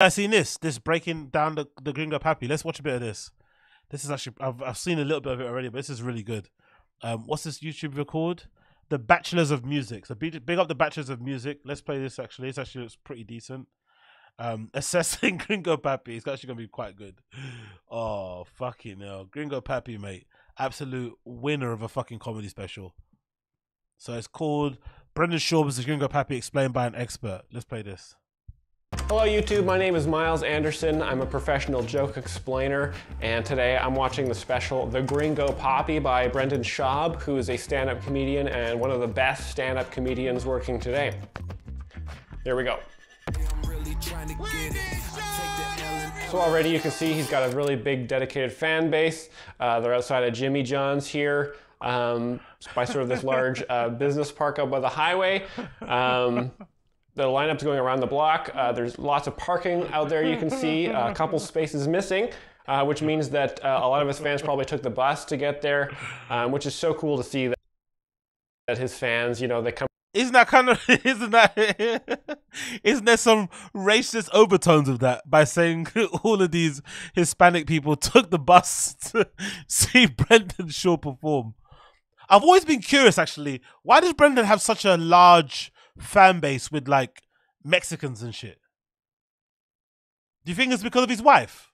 I seen this. This breaking down the the Gringo Papi. Let's watch a bit of this. This is actually I've I've seen a little bit of it already, but this is really good. Um, what's this YouTube record? The Bachelors of Music. So big, big up the Bachelors of Music. Let's play this. Actually, this actually looks pretty decent. Um, assessing Gringo Papi. It's actually gonna be quite good. Oh fucking hell, Gringo Papi, mate, absolute winner of a fucking comedy special. So it's called Brendan Schaub versus Gringo Papi, explained by an expert. Let's play this. Hello YouTube, my name is Miles Anderson. I'm a professional joke explainer and today I'm watching the special The Gringo Papi by Brendan Schaub, who is a stand-up comedian and one of the best stand-up comedians working today. Here we go. So already you can see he's got a really big dedicated fan base. Uh, they're outside of Jimmy John's here um, by sort of this large uh, business park up by the highway. Um, the lineup's going around the block. Uh, there's lots of parking out there you can see, a couple spaces missing, uh, which means that uh, a lot of his fans probably took the bus to get there, um, which is so cool to see that, that his fans, you know, they come Isn't that kind of isn't that isn't there some racist overtones of that by saying all of these Hispanic people took the bus to see Brendan Schaub perform? I've always been curious actually, why does Brendan have such a large fan base with like Mexicans and shit? Do you think it's because of his wife?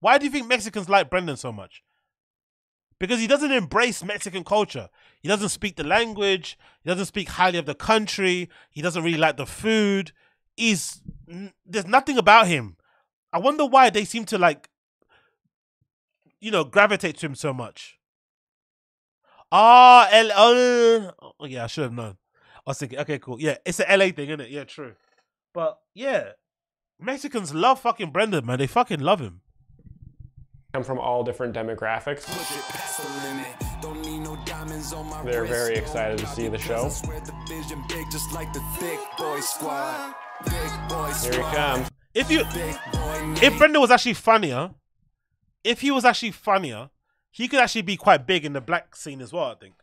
Why do you think Mexicans like Brendan so much? Because he doesn't embrace Mexican culture. He doesn't speak the language. He doesn't speak highly of the country. He doesn't really like the food. He's there's nothing about him. I wonder why they seem to like, you know, gravitate to him so much. Ah, L. Oh, oh, yeah, I should have known. I was thinking, okay, cool. Yeah, it's an LA thing, isn't it? Yeah, true. But yeah, Mexicans love fucking Brendan, man. They fucking love him. come from all different demographics. They're very excited to see the show. Here he comes. If you, if Brendan was actually funnier, if he was actually funnier, he could actually be quite big in the black scene as well. I think,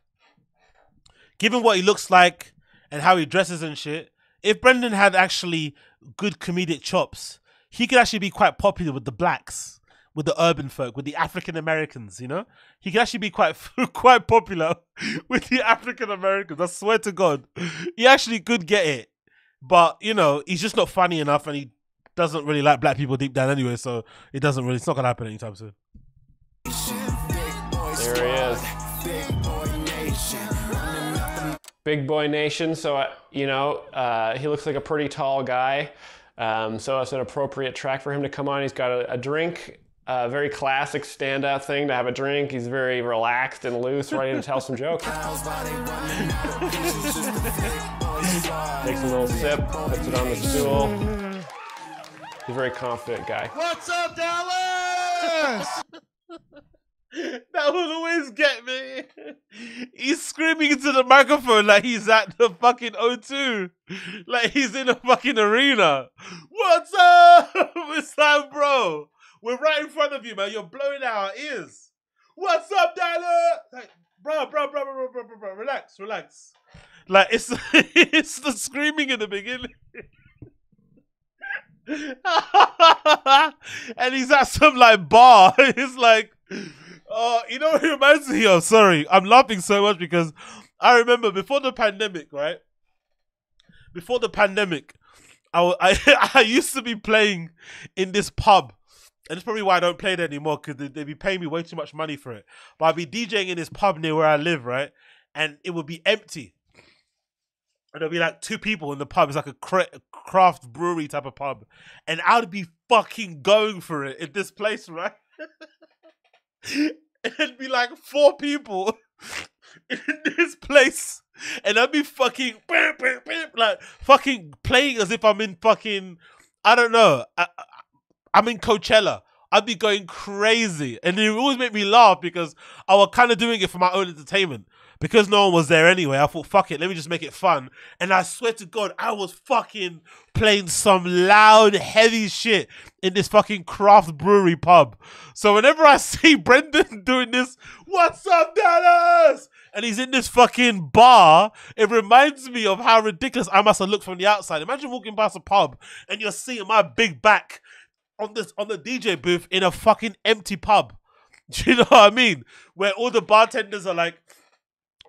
given what he looks like and how he dresses and shit. If Brendan had actually good comedic chops, he could actually be quite popular with the blacks, with the urban folk, with the African Americans. You know, he could actually be quite quite popular with the African Americans. I swear to God, he actually could get it. But you know, he's just not funny enough, and he doesn't really like black people deep down anyway. So it doesn't really. It's not gonna happen anytime soon. Big Boy Nation. So, uh, you know, uh, he looks like a pretty tall guy. Um, so it's an appropriate track for him to come on. He's got a, a drink, a very classic standout thing to have a drink. He's very relaxed and loose, ready to tell some jokes. Takes a little sip, puts it on the stool. He's a very confident guy. What's up, Dallas? that will always get me. He's screaming into the microphone like he's at the fucking O2. Like he's in a fucking arena. What's up? It's like, bro, we're right in front of you, man. You're blowing out our ears. What's up, Dallas? Like, bro, bro, bro, bro, bro, bro, bro, relax, relax. Like it's it's the screaming in the beginning. and he's at some like bar. It's like, uh, you know what it reminds me of? Sorry, I'm laughing so much because I remember before the pandemic, right? Before the pandemic, I, I, I used to be playing in this pub. And it's probably why I don't play it anymore because they, they'd be paying me way too much money for it. But I'd be DJing in this pub near where I live, right? And it would be empty. And there'd be like two people in the pub. It's like a cra- craft brewery type of pub. And I'd be fucking going for it in this place, right? It'd be like four people in this place. And I'd be fucking like fucking playing as if I'm in fucking I don't know. I, I'm in Coachella. I'd be going crazy. And it would always make me laugh because I was kind of doing it for my own entertainment. Because no one was there anyway, I thought, fuck it, let me just make it fun. And I swear to God, I was fucking playing some loud, heavy shit in this fucking craft brewery pub. So whenever I see Brendan doing this, what's up, Dallas? And he's in this fucking bar, it reminds me of how ridiculous I must have looked from the outside. Imagine walking past a pub and you're seeing my big back on this on the DJ booth in a fucking empty pub. Do you know what I mean? Where all the bartenders are like,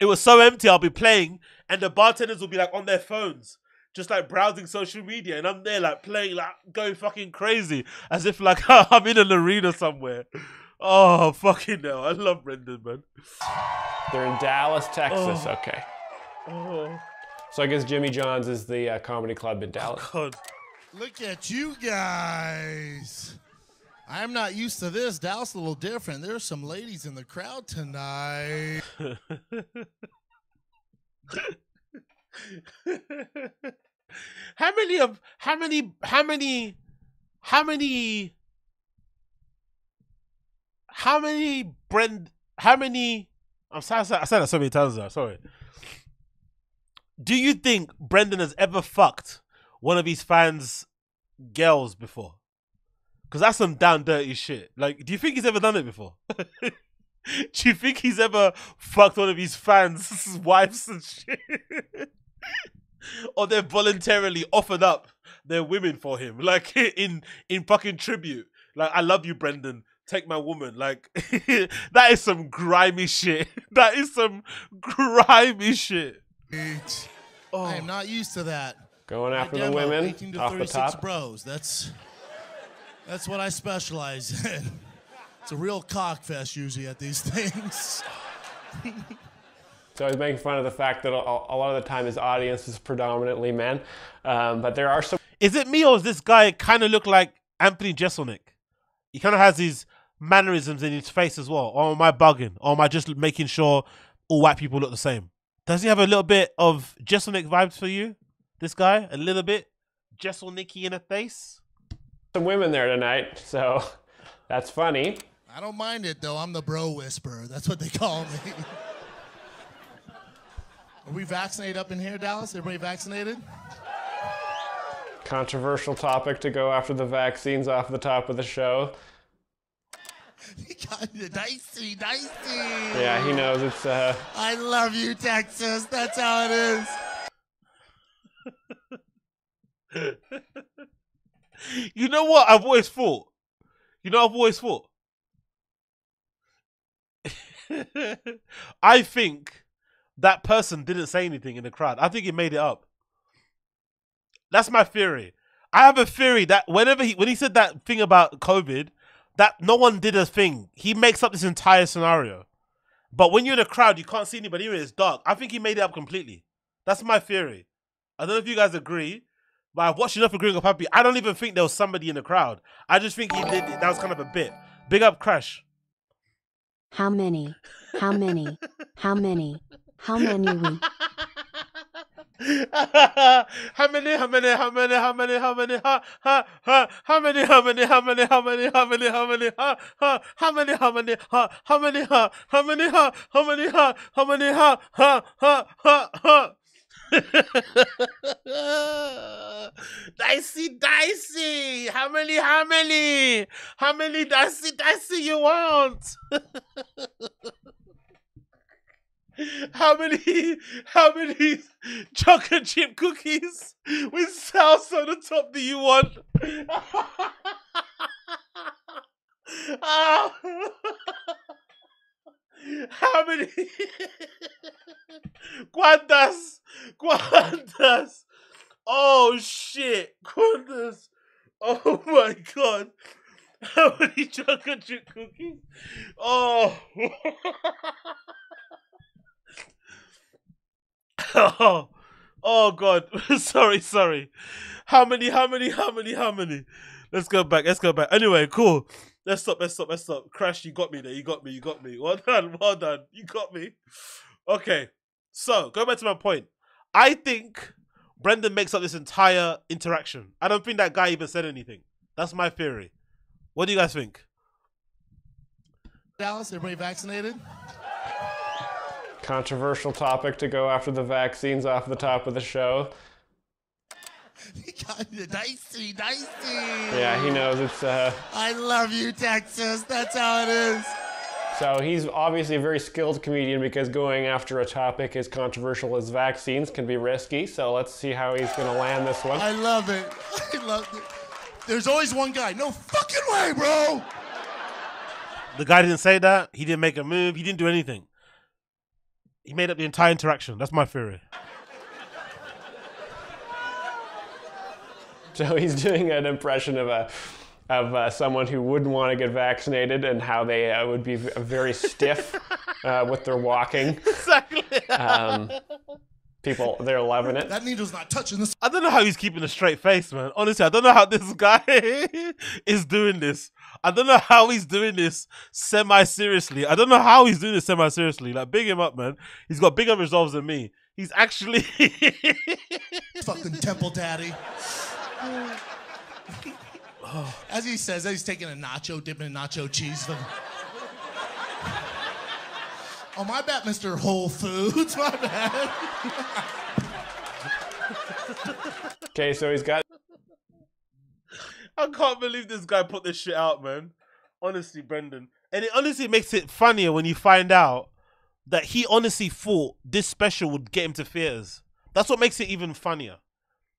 it was so empty. I'll be playing, and the bartenders will be like on their phones, just like browsing social media, and I'm there like playing, like going fucking crazy, as if like I'm in an arena somewhere. Oh fucking hell! I love Brendan, man. They're in Dallas, Texas. Oh. Okay. Oh So I guess Jimmy John's is the uh, comedy club in Dallas. god. Look at you guys. I'm not used to this. Dallas a little different. There's some ladies in the crowd tonight. how many of how many how many how many how many Brend how many I'm sorry I said I said that so many times now, sorry. Do you think Brendan has ever fucked one of his fans' girls before? Because that's some down dirty shit. Like, do you think he's ever done it before? do you think he's ever fucked one of his fans' wives and shit? or they've voluntarily offered up their women for him, like in in fucking tribute. Like, I love you, Brendan. Take my woman. Like, that is some grimy shit. That is some grimy shit. Oh. I am not used to that. Going after the women 18 to off the 36 top. bros. That's that's what I specialize in. It's a real cock fest usually at these things. So he's making fun of the fact that a, a lot of the time his audience is predominantly men, um, but there are some Is it me or does this guy kind of look like Anthony Jeselnik? He kind of has these mannerisms in his face as well. Or am I bugging? Or am I just making sure all white people look the same? Does he have a little bit of Jeselnik vibes for you? This guy? A little bit? Jeselnicky in a face? Some women there tonight, so that's funny. I don't mind it though. I'm the bro whisperer. That's what they call me. Are we vaccinated up in here, Dallas? Everybody vaccinated? Controversial topic to go after the vaccines off the top of the show. dicey, dicey. Yeah, he knows it's uh, I love you, Texas. That's how it is. You know what I've always thought? You know I've always thought? I think that person didn't say anything in the crowd. I think he made it up. That's my theory. I have a theory that whenever he when he said that thing about COVID, that no one did a thing. He makes up this entire scenario. But when you're in a crowd, you can't see anybody. It's dark. I think he made it up completely. That's my theory. I don't know if you guys agree, but I've watched enough of Growing Up I don't even think there was somebody in the crowd. I just think he did. That was kind of a bit. Big up, Crash. How many? How many? How many? How many we? how many? How many? How many? How many? How many? Ha ha ha! How many? How many? How many? How many? How many? How many? Ha ha! How many? How many? Ha how many? Ha how many? Ha how many? Ha how many? Ha ha ha ha ha! dicey, dicey. How many? How many? How many dicey, dicey you want? How many? How many chocolate chip cookies with sauce on the top do you want? Ah. How many? ¿Cuántas? ¿Cuántas? Oh shit! ¿Cuántas? Oh my god! How many chocolate chip cookies? Oh. oh. Oh god. sorry, sorry. How many, how many, how many, how many? Let's go back. Let's go back. Anyway, cool. Let's stop, let's stop, let's stop. Crash, you got me there. You got me, you got me. Well done, well done. You got me. Okay. So, go back to my point. I think Brendan makes up this entire interaction. I don't think that guy even said anything. That's my theory. What do you guys think? Dallas, everybody vaccinated? controversial topic to go after the vaccines off the top of the show. He. Dicey, dicey. Yeah, he knows it's. Uh, I love you, Texas. That's how it is. So he's obviously a very skilled comedian because going after a topic as controversial as vaccines can be risky. So let's see how he's going to land this one. I love it. I love it. There's always one guy. No fucking way, bro. The guy didn't say that. He didn't make a move. He didn't do anything. He made up the entire interaction. That's my theory. So he's doing an impression of a of uh, someone who wouldn't want to get vaccinated and how they uh, would be very stiff uh, with their walking. Exactly. Um, people, they're loving it. That needle's not touching this. I don't know how he's keeping a straight face, man. Honestly, I don't know how this guy is doing this. I don't know how he's doing this semi seriously. I don't know how he's doing this semi seriously. Like, big him up, man. He's got bigger resolves than me. He's actually. fucking temple daddy. As he says, that he's taking a nacho, dipping in nacho cheese. oh, my bad, Mr. Whole Foods. My bad. Okay, so he's got I can't believe this guy put this shit out, man. Honestly, Brendan. And it honestly makes it funnier when you find out that he honestly thought this special would get him to theaters. That's what makes it even funnier.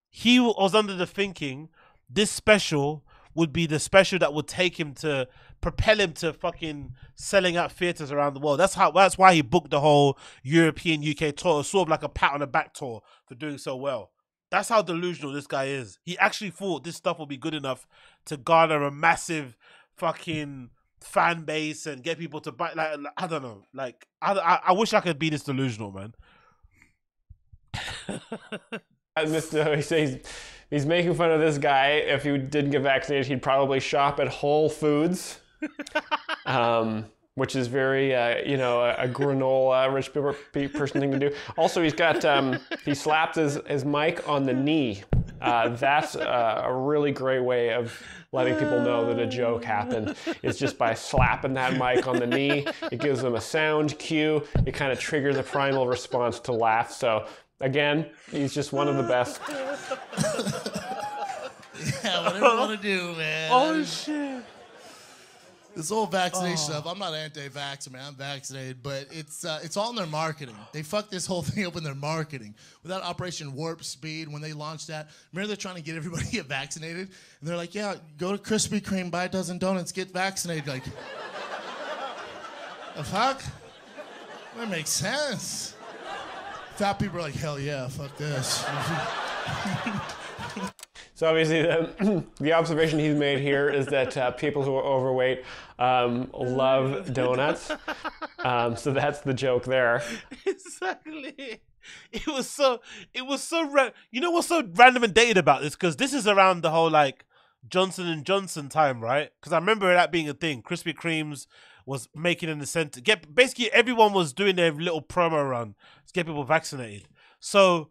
He was under the thinking this special would be the special that would take him to propel him to fucking selling out theaters around the world. That's how that's why he booked the whole European UK tour, sort of like a pat on the back tour for doing so well. That's how delusional this guy is. He actually thought this stuff would be good enough to garner a massive fucking fan base and get people to buy. Like I don't know. Like I, I, I wish I could be this delusional, man. As Mr. He says he's making fun of this guy. If he didn't get vaccinated, he'd probably shop at Whole Foods, um, which is very, uh, you know, a, a granola rich person thing to do. Also, he's got um, he slapped his, his mic on the knee. Uh, that's uh, a really great way of letting people know that a joke happened. It's just by slapping that mic on the knee. It gives them a sound cue. It kind of triggers a primal response to laugh. So again, he's just one of the best. Yeah, whatever you want to do, man. oh shit! This whole vaccination stuff, I'm not anti-vax, man. I'm vaccinated, but it's uh, it's all in their marketing. They fucked this whole thing up in their marketing. Without Operation Warp Speed, when they launched that, remember they're trying to get everybody to get vaccinated, and they're like, "Yeah, go to Krispy Kreme, buy a dozen donuts, get vaccinated." Like, the fuck? That makes sense. Fat people are like, "Hell yeah, fuck this." So obviously, the, the observation he's made here is that uh, people who are overweight um, love donuts. Um, so that's the joke there. exactly. It was so. It was so. Ra- you know what's so random and dated about this? Because this is around the whole like Johnson and Johnson time, right? Because I remember that being a thing. Krispy Kremes was making an incentive. Get basically everyone was doing their little promo run to get people vaccinated. So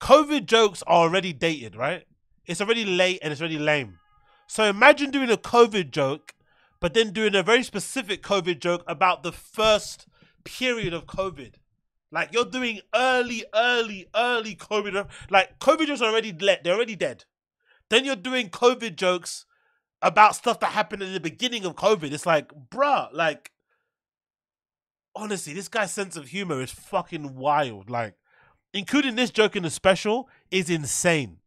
COVID jokes are already dated, right? It's already late and it's already lame. So imagine doing a COVID joke, but then doing a very specific COVID joke about the first period of COVID. Like you're doing early, early, early COVID. Like COVID jokes are already le- they're already dead. Then you're doing COVID jokes about stuff that happened in the beginning of COVID. It's like, bruh, like honestly, this guy's sense of humor is fucking wild. Like, including this joke in the special is insane.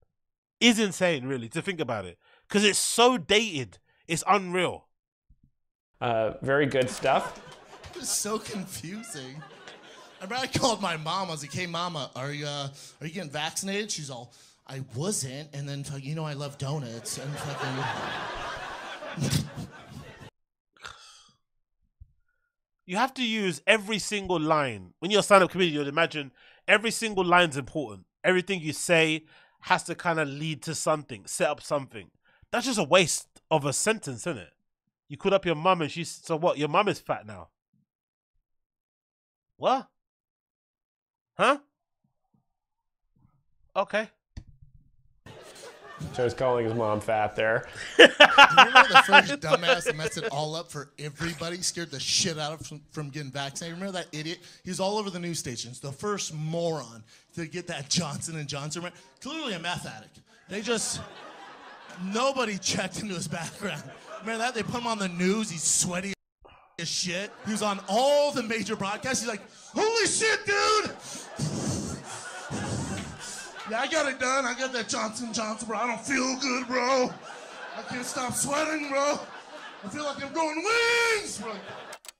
Is insane, really, to think about it. Because it's so dated. It's unreal. Uh, very good stuff. It's so confusing. I remember I called my mom. I was like, "Hey, mama, are you uh, are you getting vaccinated?" She's all, "I wasn't," and then you know I love donuts and fucking. You have to use every single line. When you're a stand up comedian, you'd imagine every single line's important. Everything you say has to kind of lead to something, set up something. That's just a waste of a sentence, isn't it? You called up your mum and she's so what? Your mum is fat now. What? Huh? Okay. So he's calling his mom fat there. You remember the first dumbass that messed it all up for everybody, scared the shit out of from, from getting vaccinated. Remember that idiot? He was all over the news stations. The first moron to get that Johnson and Johnson. Clearly a meth addict. They just nobody checked into his background. Remember that? They put him on the news. He's sweaty as shit. He was on all the major broadcasts. He's like, "Holy shit, dude!" Yeah, I got it done. I got that Johnson Johnson, bro. I don't feel good, bro. I can't stop sweating, bro. I feel like I'm growing wings, bro.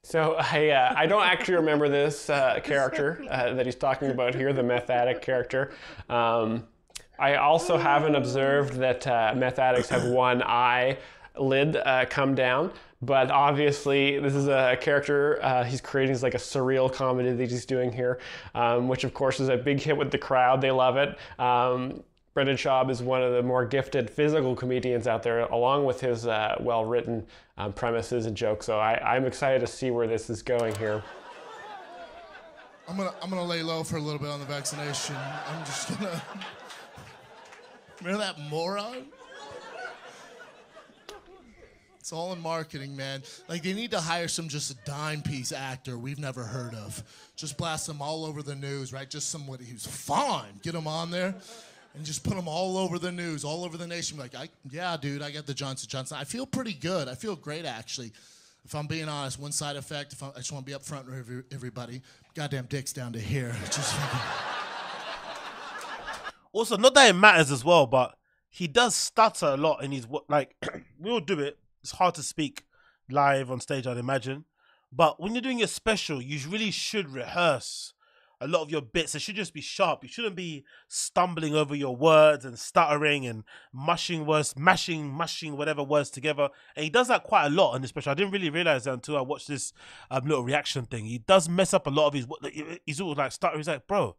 So I, uh, I don't actually remember this uh, character uh, that he's talking about here, the meth addict character. Um, I also haven't observed that uh, meth addicts have one eye lid uh, come down, but obviously this is a character uh, he's creating is like a surreal comedy that he's doing here, um, which of course is a big hit with the crowd. They love it. Um, Brendan Schaub is one of the more gifted physical comedians out there, along with his uh, well-written um, premises and jokes. So I, I'm excited to see where this is going here. I'm gonna I'm gonna lay low for a little bit on the vaccination. I'm just gonna. Remember that moron? It's all in marketing, man. Like they need to hire some just a dime piece actor we've never heard of. Just blast them all over the news, right? Just somebody who's fine. Get them on there, and just put them all over the news, all over the nation. Like, I, yeah, dude, I got the Johnson Johnson. I feel pretty good. I feel great actually. If I'm being honest, one side effect. If I, I just want to be upfront with every- everybody, goddamn dicks down to here. Just Also, not that it matters as well, but he does stutter a lot in his like. we all do it. It's hard to speak live on stage, I'd imagine. But when you're doing your special, you really should rehearse a lot of your bits. It should just be sharp. You shouldn't be stumbling over your words and stuttering and mushing words, mashing, mushing whatever words together. And he does that quite a lot in the special. I didn't really realize that until I watched this um, little reaction thing. He does mess up a lot of his. He's all like stuttering. He's like, bro,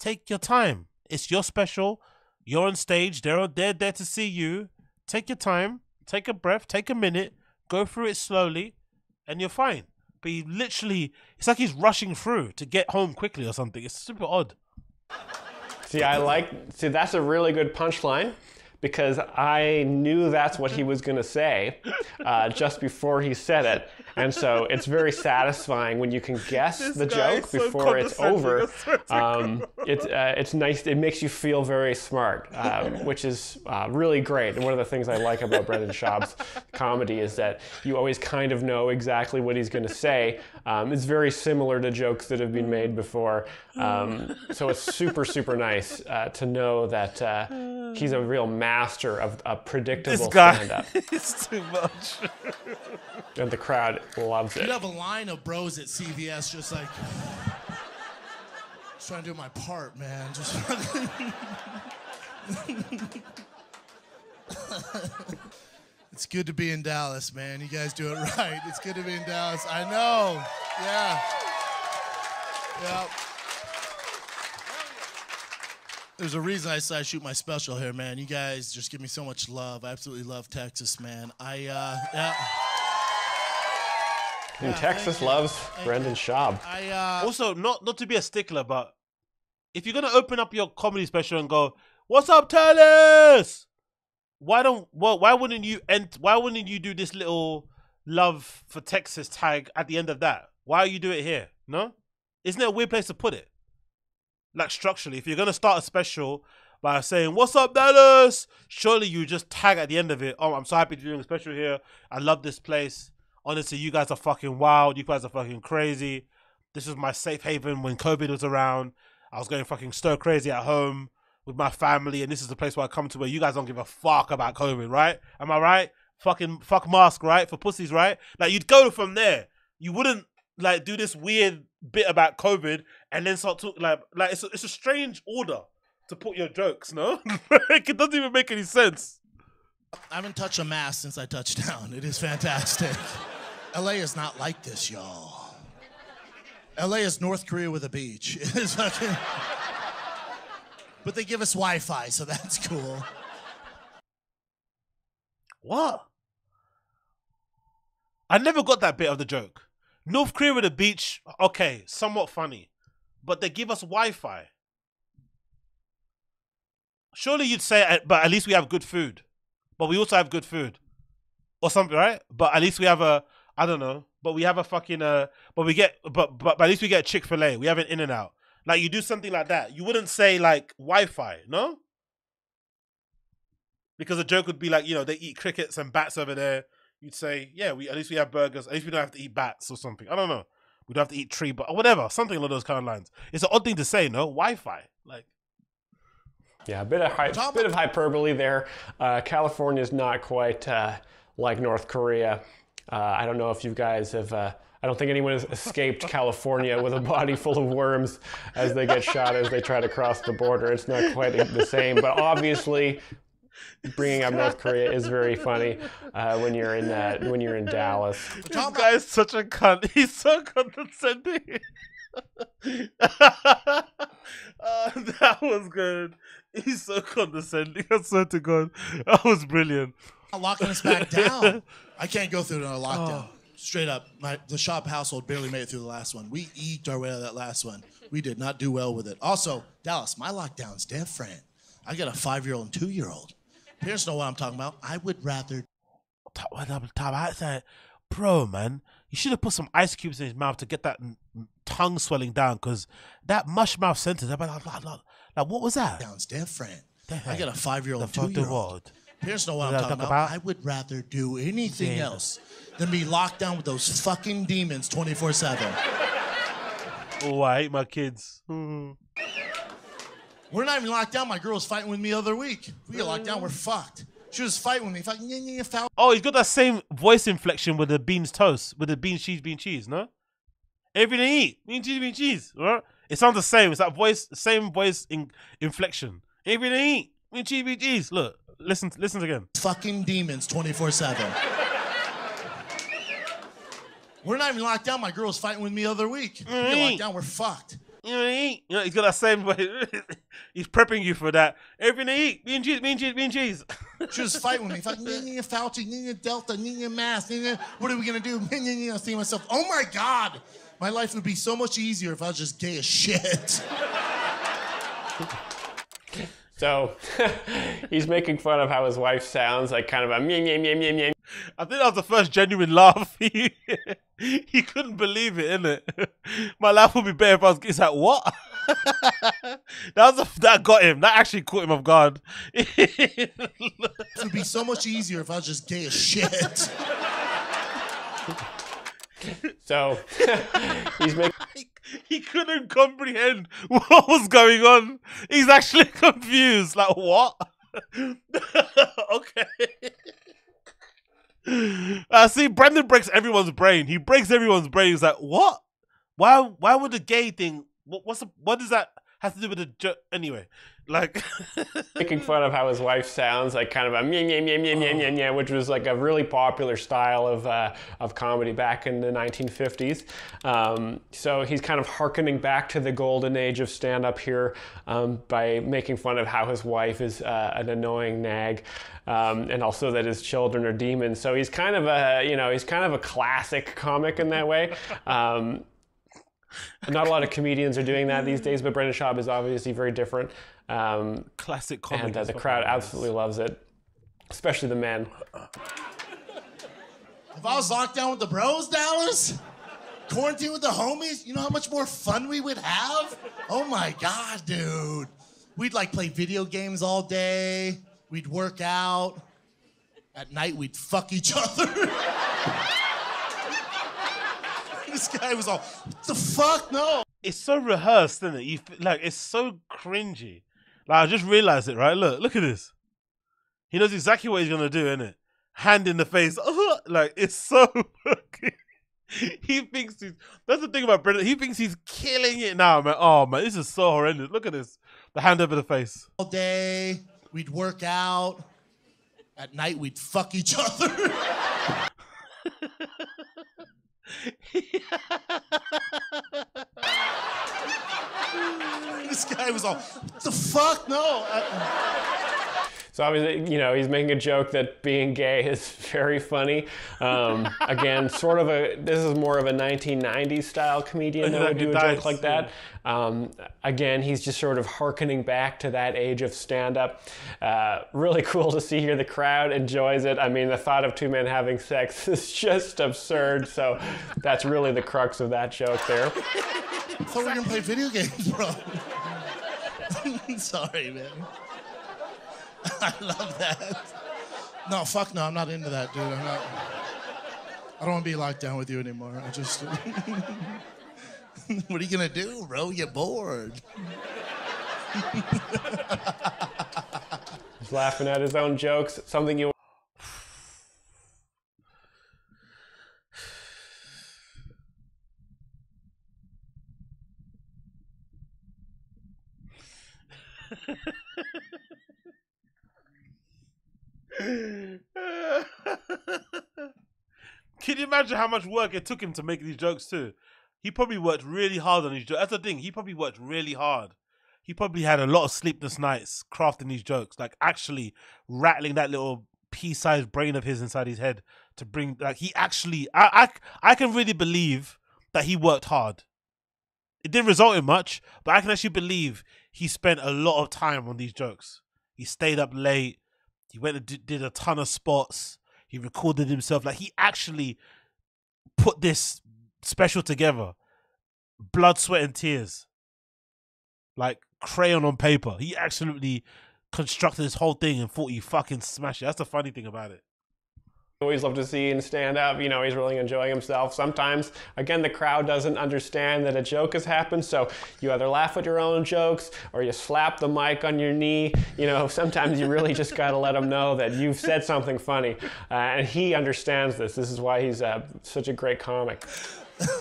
take your time. It's your special. You're on stage. They're they're there to see you. Take your time. Take a breath. Take a minute. Go through it slowly, and you're fine. But he literally, it's like he's rushing through to get home quickly or something. It's super odd. See, I like. See, that's a really good punchline because I knew that's what he was going to say uh, just before he said it, and so it's very satisfying when you can guess This the joke so before it's over. I swear to Um, it's uh, it's nice. It makes you feel very smart, um, which is uh, really great. And one of the things I like about Brendan Schaub's comedy is that you always kind of know exactly what he's going to say. Um, it's very similar to jokes that have been made before. Um, so it's super super nice uh, to know that uh, he's a real master of a predictable This guy stand-up, is too much. and the crowd loves it. You'd have a line of bros at CVS just like just trying to do my part, man. Just It's good to be in Dallas, man. You guys do it right. It's good to be in Dallas. I know. Yeah. Yep. There's a reason I said I shoot my special here, man. You guys just give me so much love. I absolutely love Texas, man. I uh yeah. And Yeah, Texas thank you. loves Thank Brendan Schaub. I uh also, not not to be a stickler, but if you're gonna open up your comedy special and go, "What's up, Dallas?" Why don't well, why wouldn't you end? Why wouldn't you do this little love for Texas tag at the end of that? Why are you do it here? No, isn't it a weird place to put it? Like structurally, if you're gonna start a special by saying "What's up, Dallas," surely you just tag at the end of it. Oh, I'm so happy to be doing a special here. I love this place. Honestly, you guys are fucking wild. You guys are fucking crazy. This was my safe haven when COVID was around. I was going fucking stir crazy at home with my family, and this is the place where I come to where you guys don't give a fuck about COVID, right? Am I right? Fucking fuck mask, right? For pussies, right? Like you'd go from there. You wouldn't like do this weird bit about COVID and then start talking like like it's a, it's a strange order to put your jokes, no? like, it doesn't even make any sense. I haven't touched a mask since I touched down. It is fantastic. LA is not like this, y'all. LA is North Korea with a beach. It is fucking. but they give us Wi Fi, so that's cool. What? I never got that bit of the joke. North Korea with a beach, okay, somewhat funny, but they give us Wi-Fi. surely you'd say, uh, but at least we have good food. But we also have good food, or something, right? But at least we have a, I don't know. But we have a fucking uh, but we get, but but, but at least we get Chick Fil A. We have an In and Out. Like you do something like that. You wouldn't say like Wi-Fi, no? Because the joke would be like, you know, they eat crickets and bats over there. You'd say, yeah, we at least we have burgers. At least we don't have to eat bats or something. I don't know. We don't have to eat tree, but whatever, something along those kind of lines. It's an odd thing to say, no? Wi-Fi, like. Yeah, a bit of hy- bit of hyperbole there. Uh, California is not quite uh, like North Korea. Uh, I don't know if you guys have. Uh, I don't think anyone has escaped California with a body full of worms as they get shot as they try to cross the border. It's not quite the same, but obviously, bringing up North Korea is very funny uh, when you're in uh, when you're in Dallas. This guy is such a cunt. He's so condescending. uh, that was good. He's so condescending. I swear to God, that was brilliant. Not locking us back down. I can't go through another lockdown. Straight up, my the Schaub household barely made it through the last one. We eked our way out of that last one. We did not do well with it. Also, Dallas, my lockdown's different. I got a five-year-old and two-year-old. Parents know what I'm talking about. I would rather bro, man, you should have put some ice cubes in his mouth to get that tongue swelling down, because that mush mouth sentence, like, like, what was that? Sounds different. I got a five-year-old The fuck the two-year-old. world. Parents know what I'm talking about. I would rather do anything Yeah. else than be locked down with those fucking demons 24/7. Oh, I hate my kids. Mm-hmm. Hmm. We're not even locked down. My girl was fighting with me the other week. We get locked down, we're fucked. She was fighting with me. Fucking yeah, yeah, foul. Oh, he's got that same voice inflection with the beans toast, with the bean cheese, bean cheese, no? Everything eat, bean cheese, bean cheese, right? It sounds the same. It's that voice, same voice in, inflection. Everything eat, bean cheese, bean cheese. Look, listen, listen again. fucking demons 24 7. We're not even locked down. My girl was fighting with me the other week. We get locked down, we're fucked. You know, eat. You know, he's got that same way. he's prepping you for that. Everything they eat, bean cheese, bean cheese, bean cheese. She was fighting with me. Yeah, yeah, Fauci, yeah, Delta, yeah, Mass, yeah. What are we gonna do? Yeah, yeah, yeah. I think to myself, oh my god, my life would be so much easier if I was just gay as shit. So he's making fun of how his wife sounds like kind of a meh, meh, meh, meh, meh. I think that was the first genuine laugh. he, he couldn't believe it, innit? My laugh would be better if I was. He's like, what? that was a, that got him. That actually caught him off guard. It would be so much easier if I was just gay as shit. So he's making he, couldn't comprehend what was going on. He's actually confused. Like, what? okay. Uh, see, Brendan breaks everyone's brain. He breaks everyone's brain. He's like, what? Why? Why would the gay thing? What, what's the, what does that have to do with the jo- anyway? Like, making fun of how his wife sounds like kind of a meh, meh, meh, meh, meh, meh, meh, which was like a really popular style of uh, of comedy back in the 1950s. Um, so he's kind of harkening back to the golden age of stand up here um, by making fun of how his wife is uh, an annoying nag. Um, and also that his children are demons. So he's kind of a, you know, he's kind of a classic comic in that way. Not a lot of comedians are doing that these days, but Brendan Schaub is obviously very different. Um, classic comedy. and uh, the crowd absolutely loves it, especially the men. If I was locked down with the bros, Dallas, quarantine with the homies, you know how much more fun we would have? Oh my God, dude. We'd like play video games all day, we'd work out. At night, we'd fuck each other. this guy was all, what the fuck? No. it's so rehearsed, isn't it? You like it's so cringy. Like I just realized it, right? Look, look at this. He knows exactly what he's gonna do, innit? Hand in the face. like it's so fucking he thinks he's that's the thing about Brendan. He thinks he's killing it now, man. Oh man, this is so horrendous. Look at this. The hand over the face. All day, we'd work out. At night, we'd fuck each other. this guy was all, what the fuck? No. Uh, So obviously, you know, he's making a joke that being gay is very funny. Um, again, sort of a this is more of a 1990s style comedian that would do a Nice, joke like that. Um, again, he's just sort of harkening back to that age of stand-up. Uh, really cool to see here. The crowd enjoys it. I mean, the thought of two men having sex is just absurd. So that's really the crux of that joke there. I thought we were gonna play video games, bro. Sorry, man. I love that. No, fuck no, I'm not into that, dude. I'm not. I don't want to be locked down with you anymore. I just. what are you gonna do, bro? you get bored. He's laughing at his own jokes. Something you Can you imagine how much work it took him to make these jokes too? He probably worked really hard on these jokes. That's the thing. He probably worked really hard. He probably had a lot of sleepless nights crafting these jokes, like actually rattling that little pea-sized brain of his inside his head to bring. Like he actually, I, I, I can really believe that he worked hard. It didn't result in much, but I can actually believe he spent a lot of time on these jokes. He stayed up late. He went and did, a ton of spots. He recorded himself. Like he actually put this special together. Blood, sweat, and tears. Like crayon on paper. He absolutely constructed this whole thing and thought he fucking smashed it. That's the funny thing about it. Always love to see in stand up. You know, he's really enjoying himself. Sometimes, again, the crowd doesn't understand that a joke has happened, so you either laugh at your own jokes or you slap the mic on your knee. You know, sometimes you really just got to let him know that you've said something funny. Uh, and he understands this. This is why he's uh, such a great comic.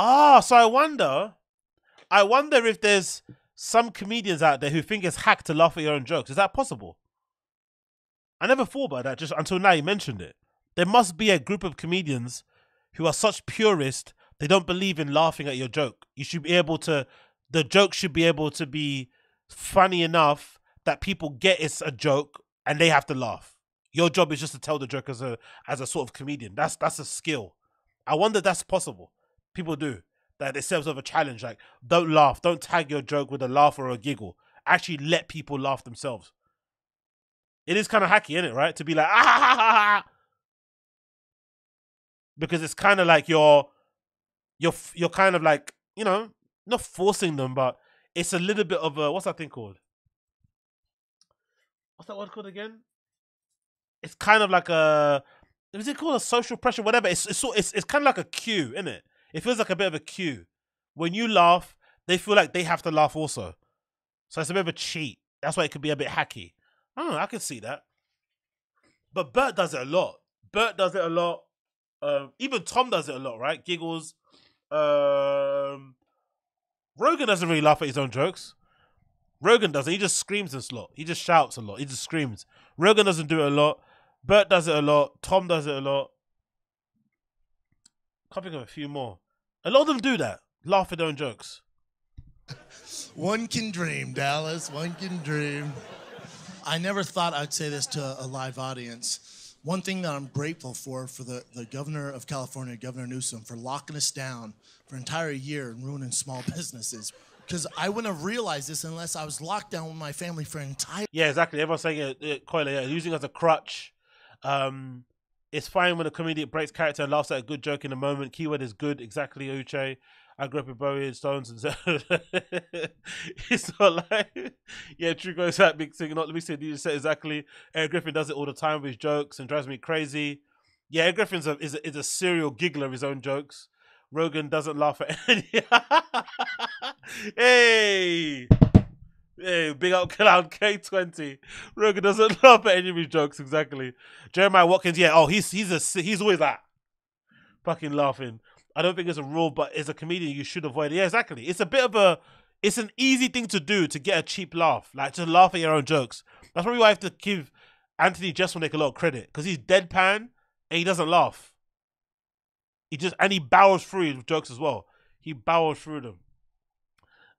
Ah, so I wonder, I wonder if there's some comedians out there who think it's hack to laugh at your own jokes. Is that possible? I never thought about that just until now you mentioned it. There must be a group of comedians who are such purists they don't believe in laughing at your joke. You should be able to, the joke should be able to be funny enough that people get it's a joke and they have to laugh. Your job is just to tell the joke as a as a sort of comedian. That's that's a skill. I wonder that's possible. People do that. It serves as a challenge. Like, don't laugh. Don't tag your joke with a laugh or a giggle. Actually, let people laugh themselves. It is kind of hacky, isn't it? Right? To be like, ah, ha, ha, ha, because it's kind of like you're, you're, you're kind of like, you know, not forcing them, but it's a little bit of a what's that thing called? What's that word called again? It's kind of like a is it called a social pressure? Whatever. It's it's it's, it's kind of like a cue, isn't it? It feels like a bit of a cue. When you laugh, they feel like they have to laugh also. So it's a bit of a cheat. That's why it could be a bit hacky. I don't know. I can see that. But Bert does it a lot. Bert does it a lot. Um, even Tom does it a lot, right? Giggles. Um, Rogan doesn't really laugh at his own jokes. Rogan doesn't. He just screams a lot. He just shouts a lot. He just screams. Rogan doesn't do it a lot. Bert does it a lot. Tom does it a lot. Can't think of a few more. A lot of them do that. Laugh at their own jokes. One can dream, Dallas. One can dream. I never thought I'd say this to a live audience. One thing that I'm grateful for for the, the governor of California, Governor Newsom, for locking us down for an entire year and ruining small businesses. Because I wouldn't have realized this unless I was locked down with my family for an entire Yeah, exactly. Everyone's saying it, it Coyle, yeah, using as a crutch. Um, it's fine when a comedian breaks character and laughs at a good joke in a moment. Keyword is good. Exactly, Uche. I grew up Bowie and Stones, and so it's not like yeah, True goes that mixing. Not let me say you said exactly. Erik Griffin does it all the time with his jokes and drives me crazy. Yeah, Erik Griffin's a, is a, is a serial giggler of his own jokes. Rogan doesn't laugh at any. hey, hey, big up Cloud K20. Rogan doesn't laugh at any of his jokes. Exactly. Jeremiah Watkins. Yeah. Oh, he's he's a he's always that fucking laughing. I don't think it's a rule, but as a comedian, you should avoid it. Yeah, exactly. It's a bit of a, it's an easy thing to do to get a cheap laugh, like to laugh at your own jokes. That's probably why I have to give Anthony Jeselnik a lot of credit because he's deadpan and he doesn't laugh. He just and he barrels through his jokes as well. He barrels through them.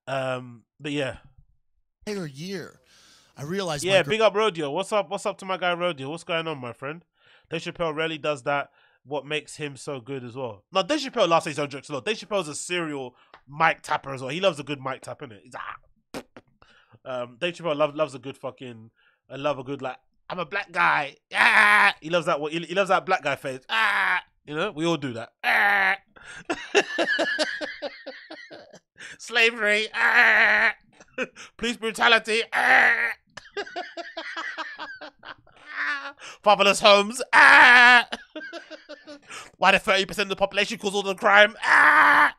Um, but yeah, entire year. I realized. Yeah, big up Rodeo. What's up? What's up to my guy Rodeo? What's going on, my friend? Dave Chappelle rarely does that. What makes him so good as well? Now, Dave Chappelle laughs at his own jokes a lot. Dave Chappelle's a serial mic tapper as well. He loves a good mic tap, innit? He's ah. Um, Dave Chappelle love, loves a good fucking. I love a good like. I'm a black guy. Ah! He loves that. He, he loves that black guy face. Ah! You know, we all do that. Ah! Slavery. Ah! Police brutality. Ah! Fatherless homes. Ah! Why do thirty percent of the population cause all the crime? Ah!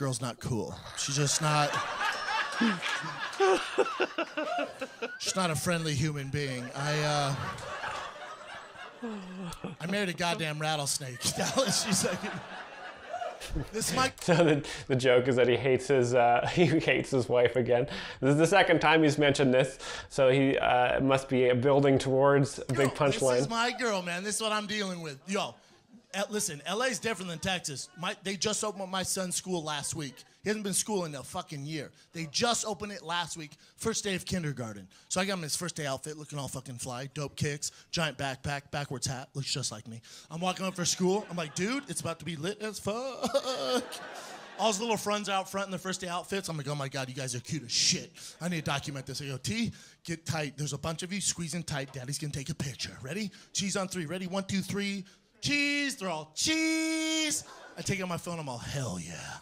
girl's not cool. She's just not. She's not a friendly human being. I uh I married a goddamn rattlesnake. Dallas, she's like This might So the, the joke is that he hates his uh, he hates his wife again. This is the second time he's mentioned this, so he uh, must be building towards a big punchline. This is my girl, man. This is what I'm dealing with. Yo, eh, listen, LA's different than Texas. My, they just opened up my son's school last week. He hasn't been school in a fucking year. They just opened it last week, first day of kindergarten. So I got him his first day outfit, looking all fucking fly, dope kicks, giant backpack, backwards hat, looks just like me. I'm walking up for school. I'm like, dude, it's about to be lit as fuck. All his little friends out front in their first day outfits. I'm like, oh my God, you guys are cute as shit. I need to document this. I go, T, get tight. There's a bunch of you squeezing tight. Daddy's gonna take a picture. Ready? Cheese on three. Ready? One, two, three. Cheese. They're all cheese. I take out my phone. I'm all, hell yeah.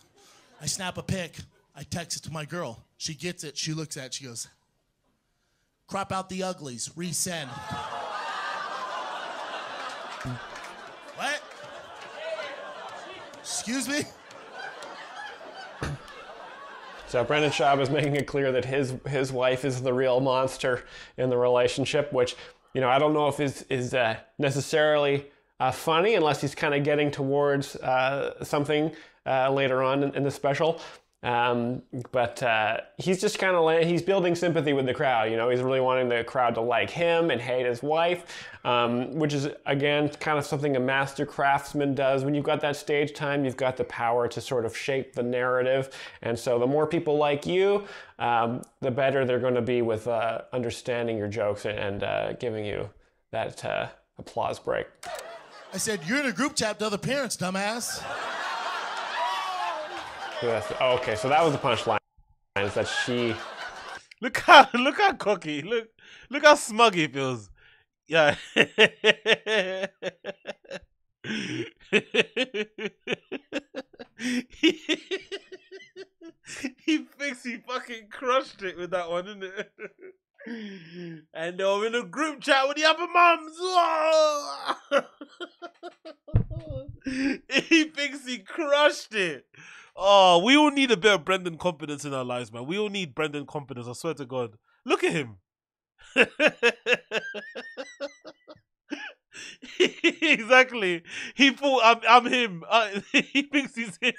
I snap a pic. I text it to my girl. She gets it. She looks at it. She goes, crop out the uglies. Resend. what? Excuse me? So Brendan Schaub is making it clear that his his wife is the real monster in the relationship, which you know I don't know if is is uh, necessarily uh, funny unless he's kind of getting towards uh, something uh, later on in, in the special. Um, but uh, he's just kind of he's building sympathy with the crowd. You know, he's really wanting the crowd to like him and hate his wife, um, which is again kind of something a master craftsman does. When you've got that stage time, you've got the power to sort of shape the narrative. And so, the more people like you, um, the better they're going to be with uh, understanding your jokes and uh, giving you that uh, applause break. I said, You're in a group chat with other parents, dumbass. Oh, okay, so that was the punchline. Is that she? Look how look how cocky. Look look how smug he feels. Yeah. he, thinks he fucking crushed it with that one, isn't it? And they were in a group chat with the other mums. he thinks he crushed it. Oh, we all need a bit of Brendan confidence in our lives, man. We all need Brendan confidence. I swear to God. Look at him. exactly. He thought I'm, I'm him. Uh, he thinks he's him.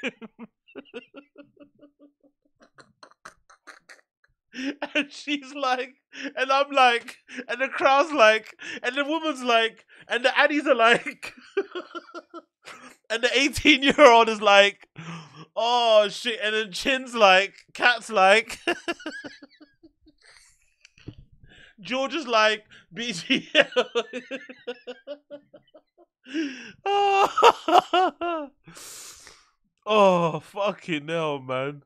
and she's like, and I'm like, and the crowd's like, and the woman's like, and the addies are like, and the 18 year old is like, oh shit, and then Chin's like, Cat's like, George is like, BGL. oh, oh, fucking hell, man.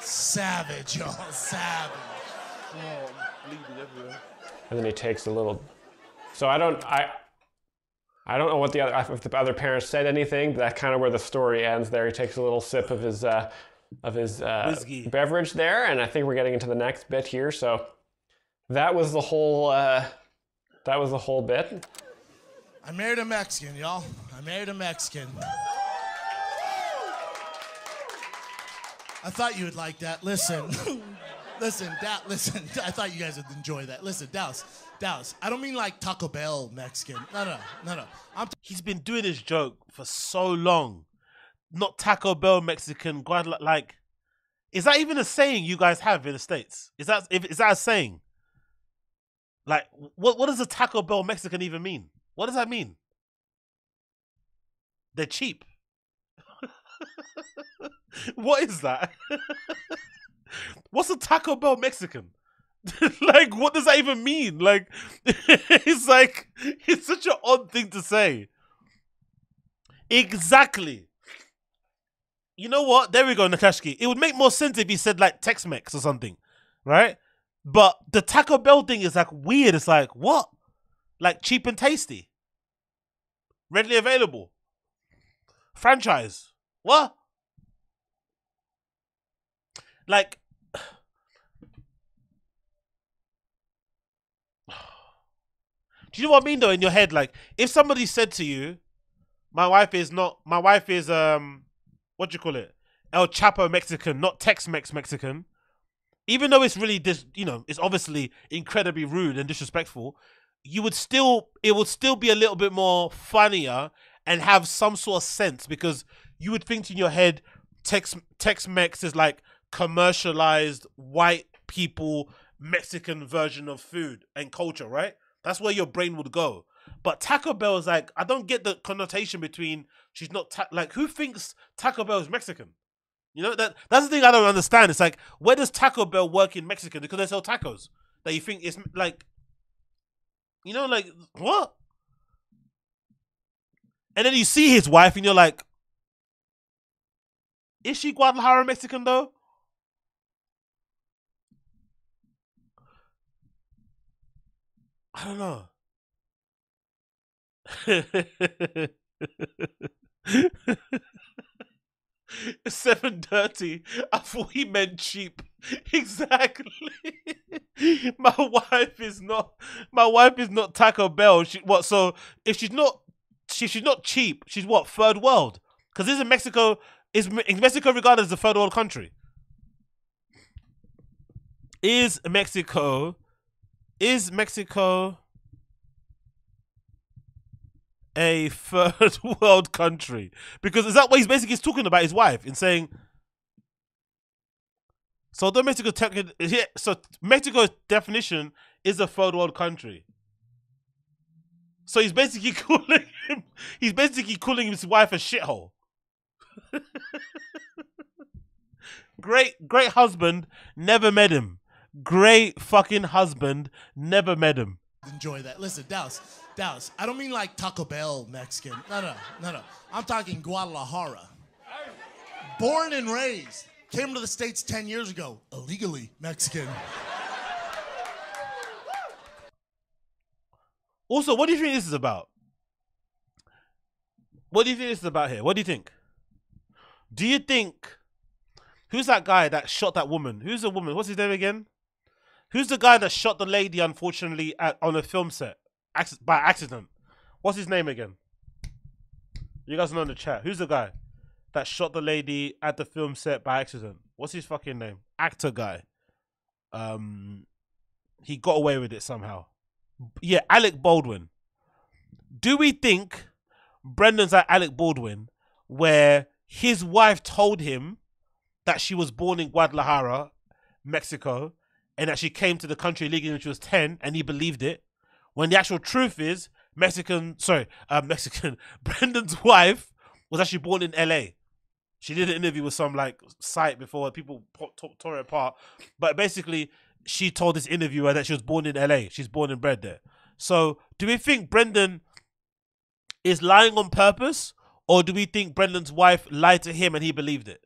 Savage, y'all. Savage. Oh, I'm bleeding everywhere. And then he takes a little. So I don't I. I don't know what the other if the other parents said anything, but that's kind of where the story ends. There, he takes a little sip of his uh, of his uh, beverage there, and I think we're getting into the next bit here. So that was the whole uh, that was the whole bit. I married a Mexican, y'all. I married a Mexican. I thought you would like that. Listen, listen, da- listen. I thought you guys would enjoy that. Listen, Dallas, Dallas. I don't mean like Taco Bell Mexican. No, no, no, no. I'm He's been doing his joke for so long. Not Taco Bell Mexican. Like, is that even a saying you guys have in the states? Is that if is that a saying? Like, what what does a Taco Bell Mexican even mean? What does that mean? They're cheap. what is that? What's a Taco Bell Mexican? like, what does that even mean? Like, it's like it's such an odd thing to say. Exactly. You know what? There we go, Nakashki. It would make more sense if he said like Tex-Mex or something, right? But the Taco Bell thing is like weird. It's like what? Like cheap and tasty, readily available, franchise. What? Like, do you know what I mean though? In your head, like, if somebody said to you, "My wife is not. My wife is um, what do you call it? El Chapo Mexican, not Tex-Mex Mexican." Even though it's really this, you know, it's obviously incredibly rude and disrespectful, you would still, it would still be a little bit more funnier and have some sort of sense because you would think in your head, Tex Tex-Mex is like commercialized white people Mexican version of food and culture, right? That's where your brain would go. But Taco Bell is like, I don't get the connotation between she's not ta- like who thinks Taco Bell is Mexican? You know that that's the thing I don't understand. It's like where does Taco Bell work in Mexico because they sell tacos that you think is like, you know, like what? And then you see his wife and you're like, is she Guadalajara Mexican though? I don't know. Seven dirty. I thought he meant cheap. Exactly. my wife is not. My wife is not Taco Bell. She what? So if she's not, she, she's not cheap. She's what? Third world. Because isn't Mexico? Is is Mexico regarded as a third world country? Is Mexico? Is Mexico? a third world country because is that what he's basically he's talking about his wife in saying so although Mexico yeah, so Mexico's definition is a third world country. So he's basically calling him he's basically calling his wife a shithole. great great husband, never met him. Great fucking husband, never met him. enjoy that. Listen, Dallas, Dallas. I don't mean like Taco Bell Mexican. No, no, no, no. I'm talking Guadalajara. Born and raised. Came to the States 10 years ago, illegally Mexican. Also, what do you think this is about? What do you think this is about here? What do you think? Do you think who's that guy that shot that woman? Who's the woman? What's his name again? Who's the guy that shot the lady unfortunately at, on a film set by accident? What's his name again? You guys know in the chat. Who's the guy that shot the lady at the film set by accident? What's his fucking name? Actor guy. Um, he got away with it somehow. Yeah, Alec Baldwin. Do we think Brendan's like Alec Baldwin, where his wife told him that she was born in Guadalajara, Mexico, and that she came to the country illegally when she was 10, and he believed it, when the actual truth is Mexican, sorry, uh, Mexican, Brendan's wife was actually born in LA. She did an interview with some like site before people tore it apart, but basically she told this interviewer that she was born in LA. She's born and bred there. So, do we think Brendan is lying on purpose, or do we think Brendan's wife lied to him and he believed it?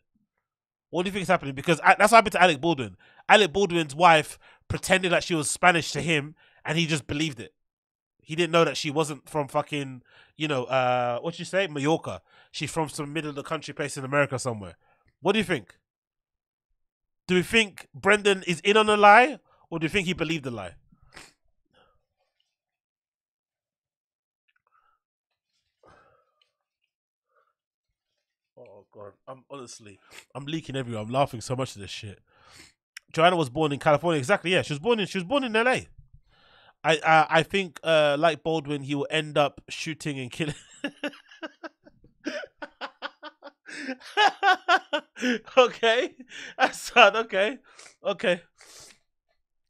What do you think is happening? Because a- that's what happened to Alec Baldwin. Alec Baldwin's wife pretended that she was Spanish to him, and he just believed it. He didn't know that she wasn't from fucking, you know, uh, what you say, Mallorca. She's from some middle of the country place in America somewhere. What do you think? Do we think Brendan is in on a lie, or do you think he believed the lie? Oh god, I'm honestly, I'm leaking everywhere. I'm laughing so much at this shit. Joanna was born in California. Exactly, yeah. She was born in she was born in LA. I I, I think uh like Baldwin, he will end up shooting and killing. okay, that's sad. Okay, okay,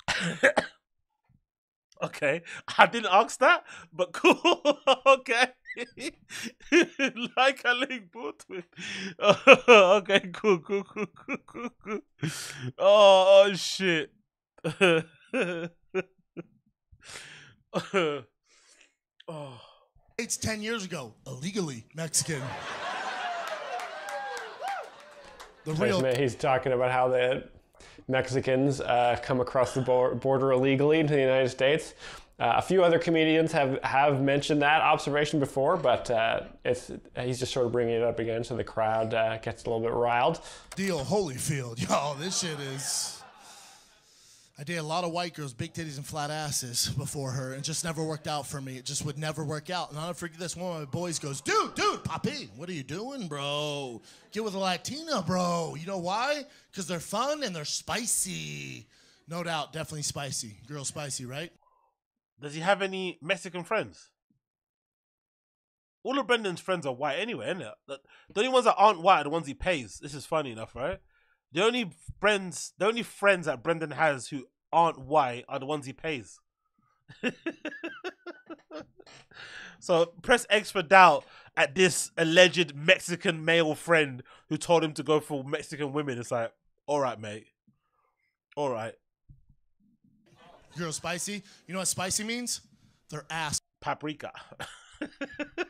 okay. I didn't ask that, but cool. okay, like I link both with. Oh, okay, cool, cool, cool, cool, cool, cool. Oh, oh shit. oh. It's 10 years ago, illegally Mexican. the real. He's talking about how the Mexicans uh, come across the border illegally into the United States. Uh, a few other comedians have, have mentioned that observation before, but uh, it's he's just sort of bringing it up again, so the crowd uh, gets a little bit riled. deal Holyfield. Y'all, this shit is. I dated a lot of white girls, big titties and flat asses before her, and just never worked out for me. It just would never work out. And I don't forget this. One of my boys goes, dude, dude, Papi, what are you doing, bro? Get with a Latina, bro. You know why? Because they're fun and they're spicy. No doubt, definitely spicy. Girl spicy, right? Does he have any Mexican friends? All of Brendan's friends are white anyway, isn't it? The only ones that aren't white are the ones he pays. This is funny enough, right? The only friends, the only friends that Brendan has who aren't white are the ones he pays. so press X for doubt at this alleged Mexican male friend who told him to go for Mexican women. It's like, all right, mate, all right, Girl spicy. You know what spicy means? They're ass. paprika.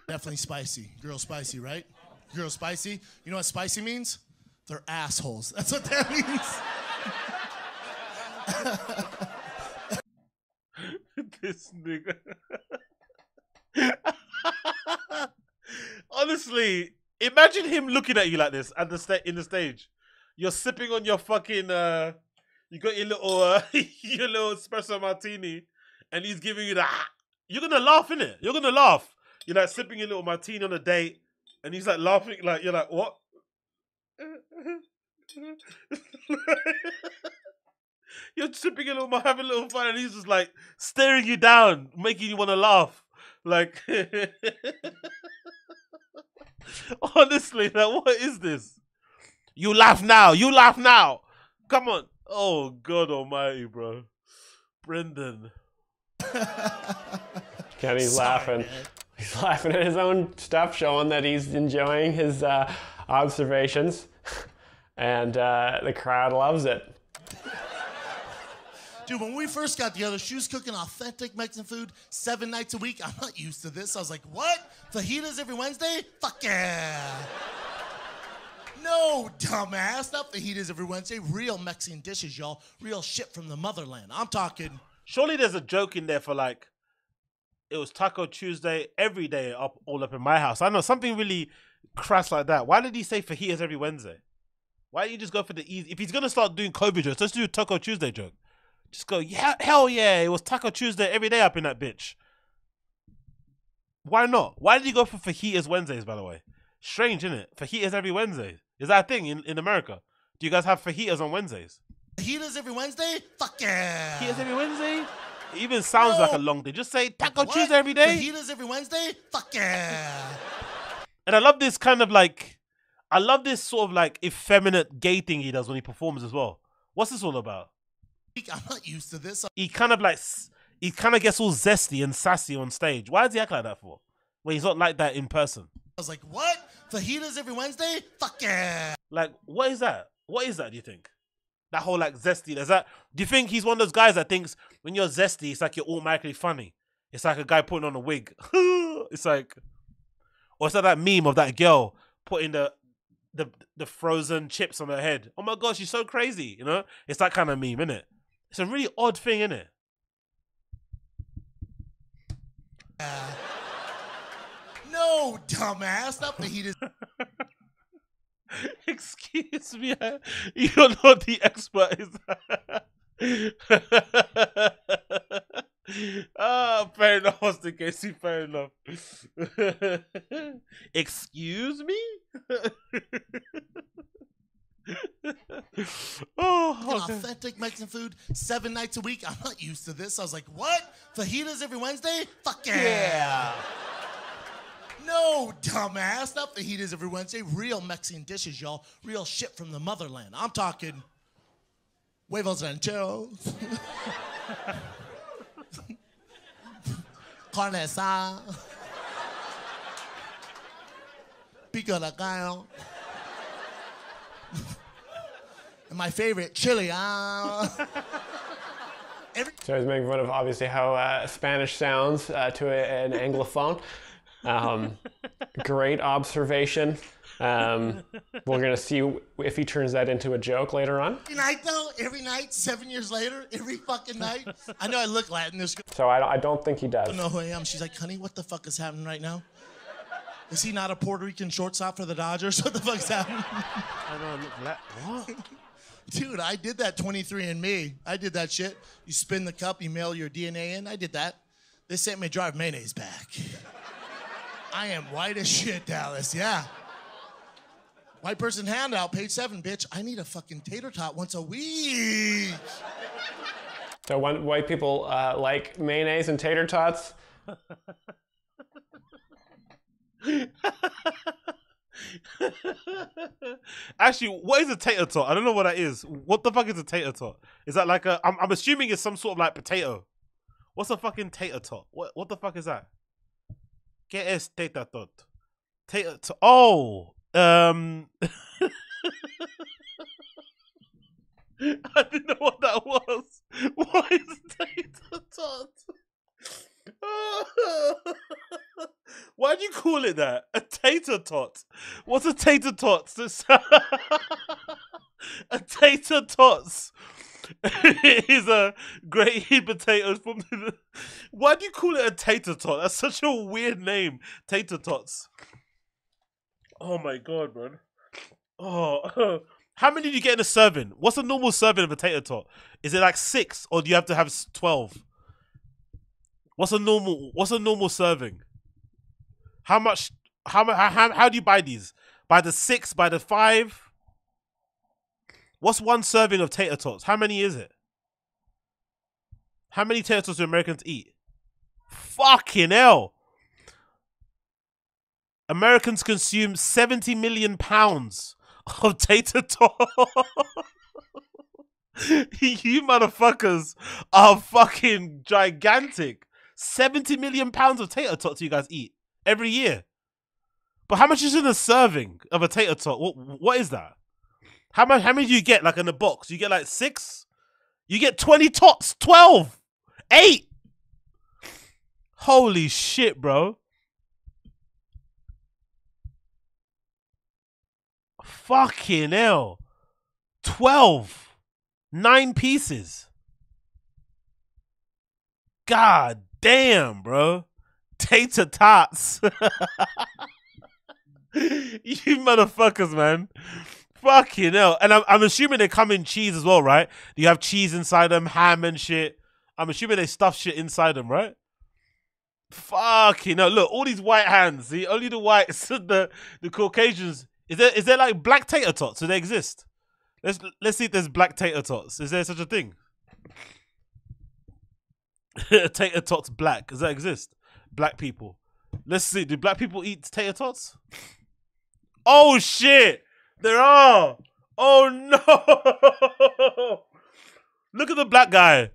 Definitely spicy. Girl spicy, right? Girl spicy. You know what spicy means? They're assholes. That's what that means. this nigga. Honestly, imagine him looking at you like this at the sta- in the stage. You're sipping on your fucking uh you got your little uh, your little espresso martini and he's giving you the you're gonna laugh in it. You're gonna laugh. You're like sipping your little martini on a date and he's like laughing like you're like what? You're sipping a little, having a little fun, and he's just like staring you down, making you want to laugh. Like, honestly, like, what is this? You laugh now. You laugh now. Come on. Oh God Almighty, bro, Brendan. Kenny's Sorry, laughing. man. He's laughing at his own stuff, showing that he's enjoying his uh, observations, and uh, the crowd loves it. Dude, when we first got together, she was cooking authentic Mexican food seven nights a week. I'm not used to this. I was like, what? Fajitas every Wednesday? Fuck yeah. No, dumbass. Not fajitas every Wednesday. Real Mexican dishes, y'all. Real shit from the motherland. I'm talking. Surely there's a joke in there for like, it was Taco Tuesday every day up all up in my house. I know something really crass like that. Why did he say fajitas every Wednesday? Why don't you just go for the easy? If he's gonna start doing COVID jokes, let's do a Taco Tuesday joke. Just go, yeah, hell yeah, it was Taco Tuesday every day up in that bitch. Why not? Why did he go for fajitas Wednesdays? By the way, strange, isn't it? Fajitas every Wednesday is that a thing in, in America? Do you guys have fajitas on Wednesdays? Fajitas every Wednesday? Fuck yeah. Fajitas every Wednesday? It even sounds like a long day. Just say Taco What? Tuesday every day. Fajitas every Wednesday? Fuck yeah. And I love this kind of like, I love this sort of like effeminate gay thing he does when he performs as well. What's this all about? I'm not used to this. He kind of like, he kind of gets all zesty and sassy on stage. Why does he act like that for? When he's not like that in person. I was like, what? Fajitas every Wednesday? Fuck yeah. Like, what is that? What is that? Do you think? That whole like zesty. Is that? Do you think he's one of those guys that thinks when you're zesty, it's like you're automatically funny? It's like a guy putting on a wig. it's like, or it's like that meme of that girl putting the the the frozen chips on her head. Oh my gosh, she's so crazy. You know, it's that kind of meme, isn't it? It's a really odd thing, isn't it? No, dumbass. Not fajitas Excuse me, You don't know what the expert. Is Ah, fair enough, Austin Casey. Fair enough. Excuse me. oh, okay. authentic Mexican food seven nights a week. I'm not used to this. I was like, what? Fajitas every Wednesday? Fuck yeah. No, dumbass. Not fajitas every Wednesday. Real Mexican dishes, y'all. Real shit from the motherland. I'm talking huevos rancheros, carne asada, pico de gallo. And my favorite, chili. Ah. Every So he's making fun of obviously how uh, Spanish sounds uh, to an anglophone. Um, great observation. Um, we're gonna see if he turns that into a joke later on. Every night though, every night, seven years later, every fucking night. I know I look Latin. This girl So I, I don't think he does. don't know who I am. She's like, honey, what the fuck is happening right now? Is he not a Puerto Rican shortstop for the Dodgers? What the fuck's happening? I don't look like what? Dude, I did that 23andMe. I did that shit. You spin the cup, you mail your DNA in. I did that. They sent me drive mayonnaise back. I am white as shit, Dallas. Yeah. White person handout, page seven, bitch. I need a fucking tater tot once a week. So when white people uh, like mayonnaise and tater tots, Actually, what is a tater tot? I don't know what that is. What the fuck is a tater tot? Is that like a? I'm, I'm assuming it's some sort of like potato. What's a fucking tater tot? What what the fuck is that? ¿Qué es tater tot? Tater tot. Oh, um. I didn't know what that was. Why is tater tot? Why do you call it that? A tater tot. What's a tater tot? a tater tots is a great heat potatoes from the. Why do you call it a tater tot? That's such a weird name. Tater tots. Oh my god, man. Oh, how many do you get in a serving? What's a normal serving of a tater tot? Is it like six, or do you have to have twelve? What's a normal? What's a normal serving? How much? How how how, how do you buy these? By the six? By the five? What's one serving of tater tots? How many is it? How many tater tots do Americans eat? Fucking hell! Americans consume seventy million pounds of tater tot. you motherfuckers are fucking gigantic. 70 million pounds of tater tots you guys eat every year. But how much is in a serving of a tater tot? What what is that? How much how many do you get like in a box? You get like 6? You get 20 tots, 12, 8. Holy shit, bro. Fucking hell. 12. 9 pieces. God damn, bro. Tater tots. you motherfuckers, man. Fucking hell. And I'm, I'm assuming they come in cheese as well, right? You have cheese inside them, ham and shit. I'm assuming they stuff shit inside them, right? Fucking hell. Look, all these white hands. See, only the whites, the the Caucasians. Is there is there like black tater tots? Do they exist? Let's let's see if there's black tater tots. Is there such a thing? tater tots black. Does that exist? Black people. Let's see. Do black people eat tater tots? Oh shit! There are. Oh no! Look at the black guy.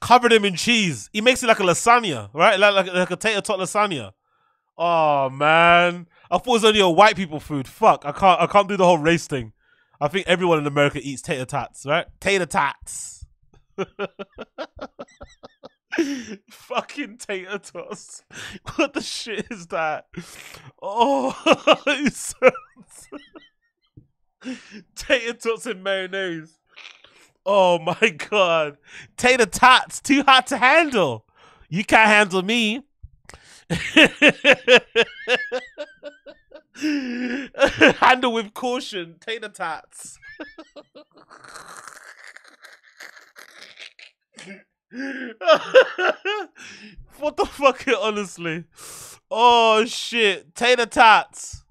Covered him in cheese. He makes it like a lasagna, right? Like like, like a tater tot lasagna. Oh man. I thought it was only a white people food. Fuck. I can't I can't do the whole race thing. I think everyone in America eats tater tots, right? Tater tots. Fucking tater tots. What the shit is that? Oh, tater tots and mayonnaise. Oh my god. Tater tots, too hot to handle. You can't handle me. handle with caution, tater tots. what the fuck, honestly? Oh shit, tater tots.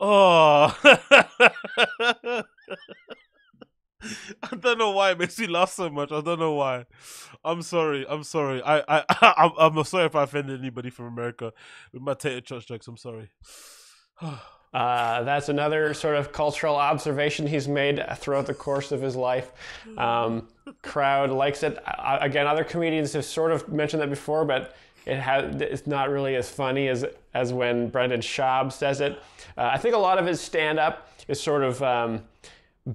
Oh. I don't know why it makes me laugh so much. I don't know why. I'm sorry. I'm sorry. I I I'm, I'm sorry if I offended anybody from America with my tater church jokes. I'm sorry. Uh, that's another sort of cultural observation he's made throughout the course of his life. Um, crowd likes it. Uh, again, other comedians have sort of mentioned that before, but it has it's not really as funny as as when Brendan Schaub says it. Uh, I think a lot of his stand up is sort of um,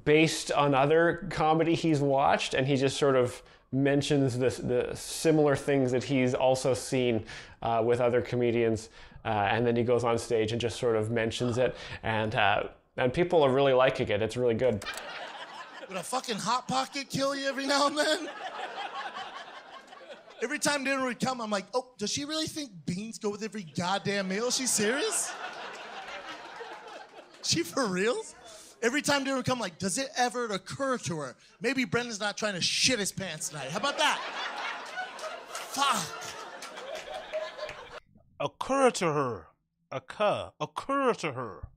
based on other comedy he's watched, and he just sort of mentions the, the similar things that he's also seen uh, with other comedians, uh, and then he goes on stage and just sort of mentions it, and uh, and people are really liking it. It's really good. Would a fucking hot pocket kill you every now and then? Every time dinner would come, I'm like, oh, does she really think beans go with every goddamn meal? Is she serious? she for reals? Every time dinner would come, like, does it ever occur to her? Maybe Brendan's not trying to shit his pants tonight. How about that? Fuck. Occur to her. Occur. Occur to her.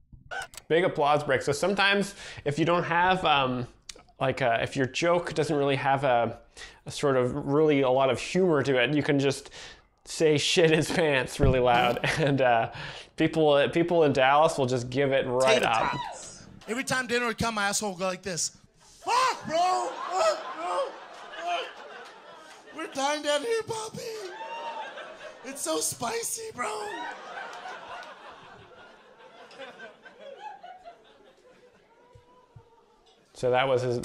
Big applause break. So sometimes if you don't have um, like a, if your joke doesn't really have a, a sort of really a lot of humor to it, you can just say shit his pants really loud, and uh, people people in Dallas will just give it right Tater up. tots. Every time dinner would come, my asshole would go like this. Fuck, bro. Fuck, bro. Fuck. We're dying down here, Bobby. It's so spicy, bro. So that was his,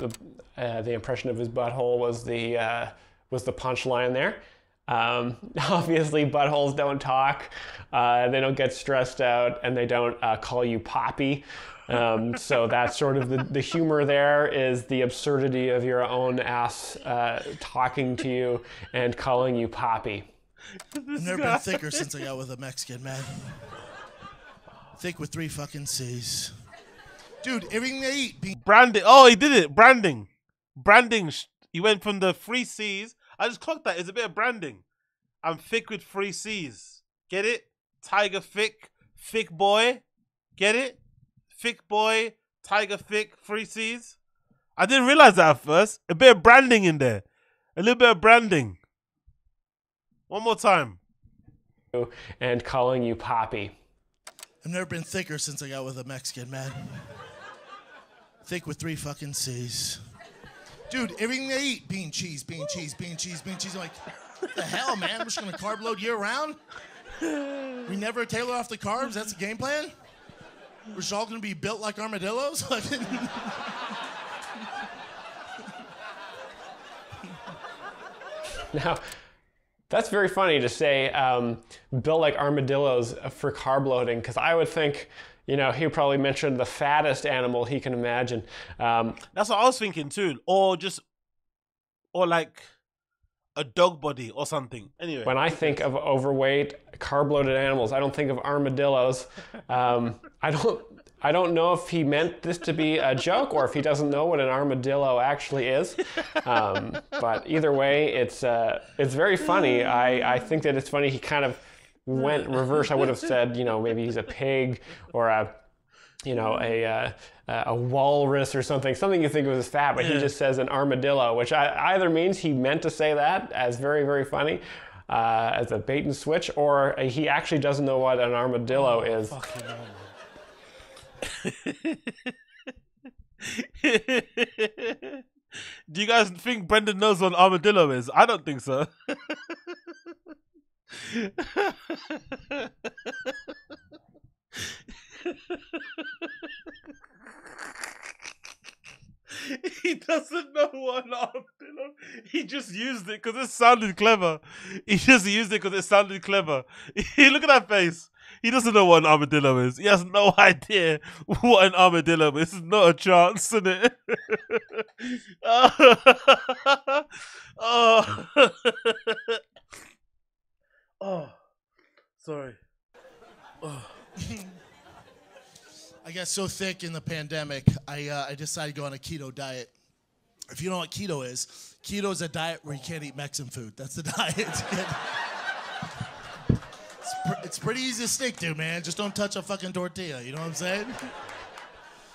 uh, the impression of his butthole was the uh, was the punchline there. Um, obviously, buttholes don't talk, uh, they don't get stressed out, and they don't uh, call you Papi. Um, so that's sort of the, the humor there is the absurdity of your own ass uh, talking to you and calling you Papi. I've never been thicker since I got with a Mexican man. Thick with three fucking C's. Dude, everything they eat, bean Branding. Oh, he did it. Branding. Branding. He went from the three C's. I just clocked that. It's a bit of branding. I'm thick with three C's. Get it? Tiger thick. Thick boy. Get it? Thick boy. Tiger thick. Three C's. I didn't realize that at first. A bit of branding in there. A little bit of branding. One more time. And calling you Papi. I've never been thicker since I got with a Mexican man. Thick with three fucking C's. Dude, everything they eat, bean cheese, bean cheese, bean cheese, bean cheese. I'm like, the hell, man? We're just gonna carb load year round? We never tailor off the carbs? That's the game plan? We're just all gonna be built like armadillos? Now, that's very funny to say, um, built like armadillos for carb loading, because I would think, you know, he probably mentioned the fattest animal he can imagine. Um, That's what I was thinking too. Or just, or like a dog body or something. Anyway. when I think of overweight, carb loaded animals, I don't think of armadillos. Um, I don't. I don't know if he meant this to be a joke or if he doesn't know what an armadillo actually is. Um, but either way, it's uh, it's very funny. I, I think that it's funny. He kind of went reverse. I would have said, you know, maybe he's a pig or a, you know, a uh, a walrus or something. Something you think of as fat, but he just says an armadillo, which I, either means he meant to say that as very very funny. Uh, as a bait and switch, or he actually doesn't know what an armadillo is. Do you guys think Brendan knows what an armadillo is? I don't think so. he doesn't know what an armadillo. He just used it because it sounded clever. He just used it because it sounded clever. Look at that face. He doesn't know what an armadillo is. He has no idea what an armadillo is. Not a chance, is it? oh. oh. Oh. Sorry. I got so thick in the pandemic, I, uh, I decided to go on a keto diet. If you know what keto is, keto is a diet where you can't eat Mexican food. That's the diet. it's, pr- it's pretty easy to stick to, man. Just don't touch a fucking tortilla. You know what I'm saying?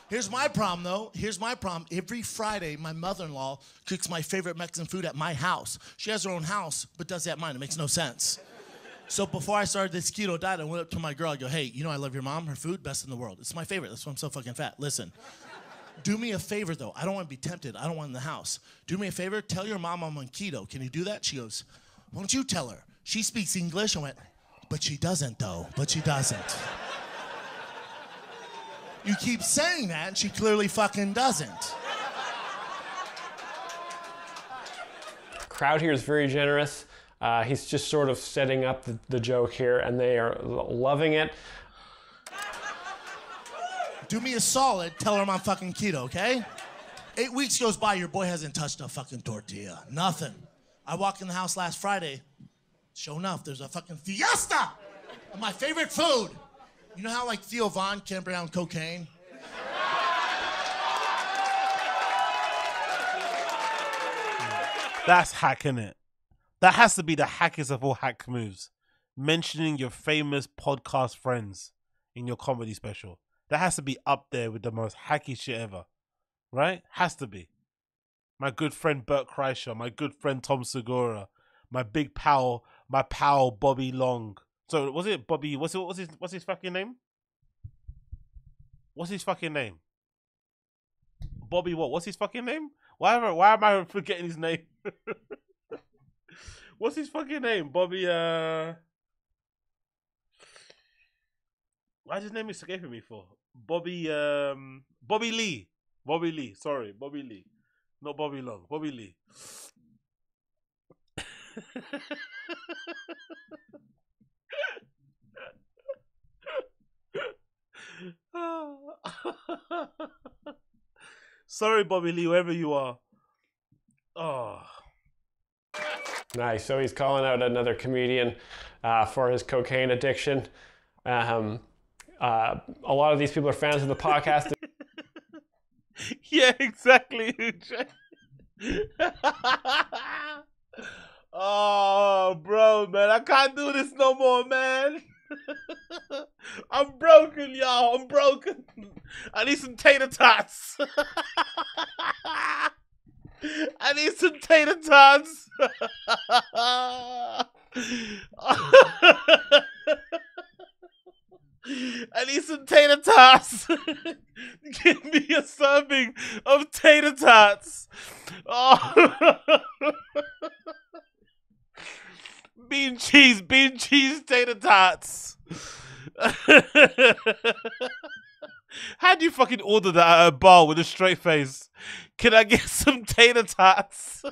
Here's my problem, though. Here's my problem. Every Friday, my mother in law cooks my favorite Mexican food at my house. She has her own house, but does that at mine. It makes no sense. So before I started this keto diet, I went up to my girl. I go, hey, you know I love your mom. Her food, best in the world. It's my favorite. That's why I'm so fucking fat. Listen, do me a favor though. I don't want to be tempted. I don't want in the house. Do me a favor. Tell your mom I'm on keto. Can you do that? She goes, why don't you tell her? She speaks English. I went, but she doesn't though. But she doesn't. You keep saying that, and she clearly fucking doesn't. crowd here is very generous. Uh, he's just sort of setting up the, the joke here, and they are loving it. Do me a solid, tell her I'm on fucking keto, okay? Eight weeks goes by, your boy hasn't touched a fucking tortilla. Nothing. I walk in the house last Friday. Sure enough, there's a fucking fiesta of my favorite food. You know how like Theo Von can't bring down cocaine? That's hacking it. That has to be the hackest of all hack moves. Mentioning your famous podcast friends in your comedy special. That has to be up there with the most hacky shit ever. Right? Has to be. My good friend Bert Kreischer, my good friend Tom Segura, my big pal, my pal Bobby Long. So was it Bobby? What's it, what's his what's his fucking name? What's his fucking name? Bobby what? What's his fucking name? Why why am I forgetting his name? What's his fucking name? Bobby uh Why is his name escaping me for? Bobby um Bobby Lee. Bobby Lee, sorry, Bobby Lee. Not Bobby Long, Bobby Lee. Sorry, Bobby Lee, wherever you are. Oh, Nice. So he's calling out another comedian uh, for his cocaine addiction. Um, uh, a lot of these people are fans of the podcast. yeah, exactly. oh, bro, man, I can't do this no more, man. I'm broken, y'all. I'm broken. I need some tater tots. I need some tater tots. I need some tater tots. Give me a serving of tater tots. Oh. bean cheese, bean cheese tater tots. How do you fucking order that at a bar with a straight face? Can I get some tater tots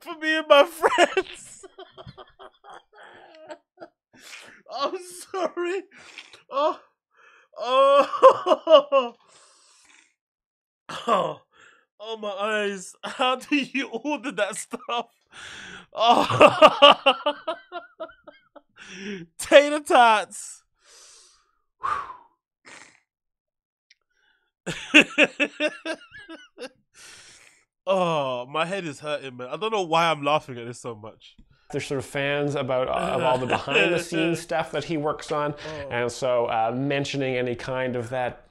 for me and my friends? I'm sorry. Oh, oh, oh, oh, my eyes. How do you order that stuff? Oh, tater tots. oh, my head is hurting, man. I don't know why I'm laughing at this so much. They're sort of fans about uh, of all the behind the scenes stuff that he works on, and so uh, mentioning any kind of that.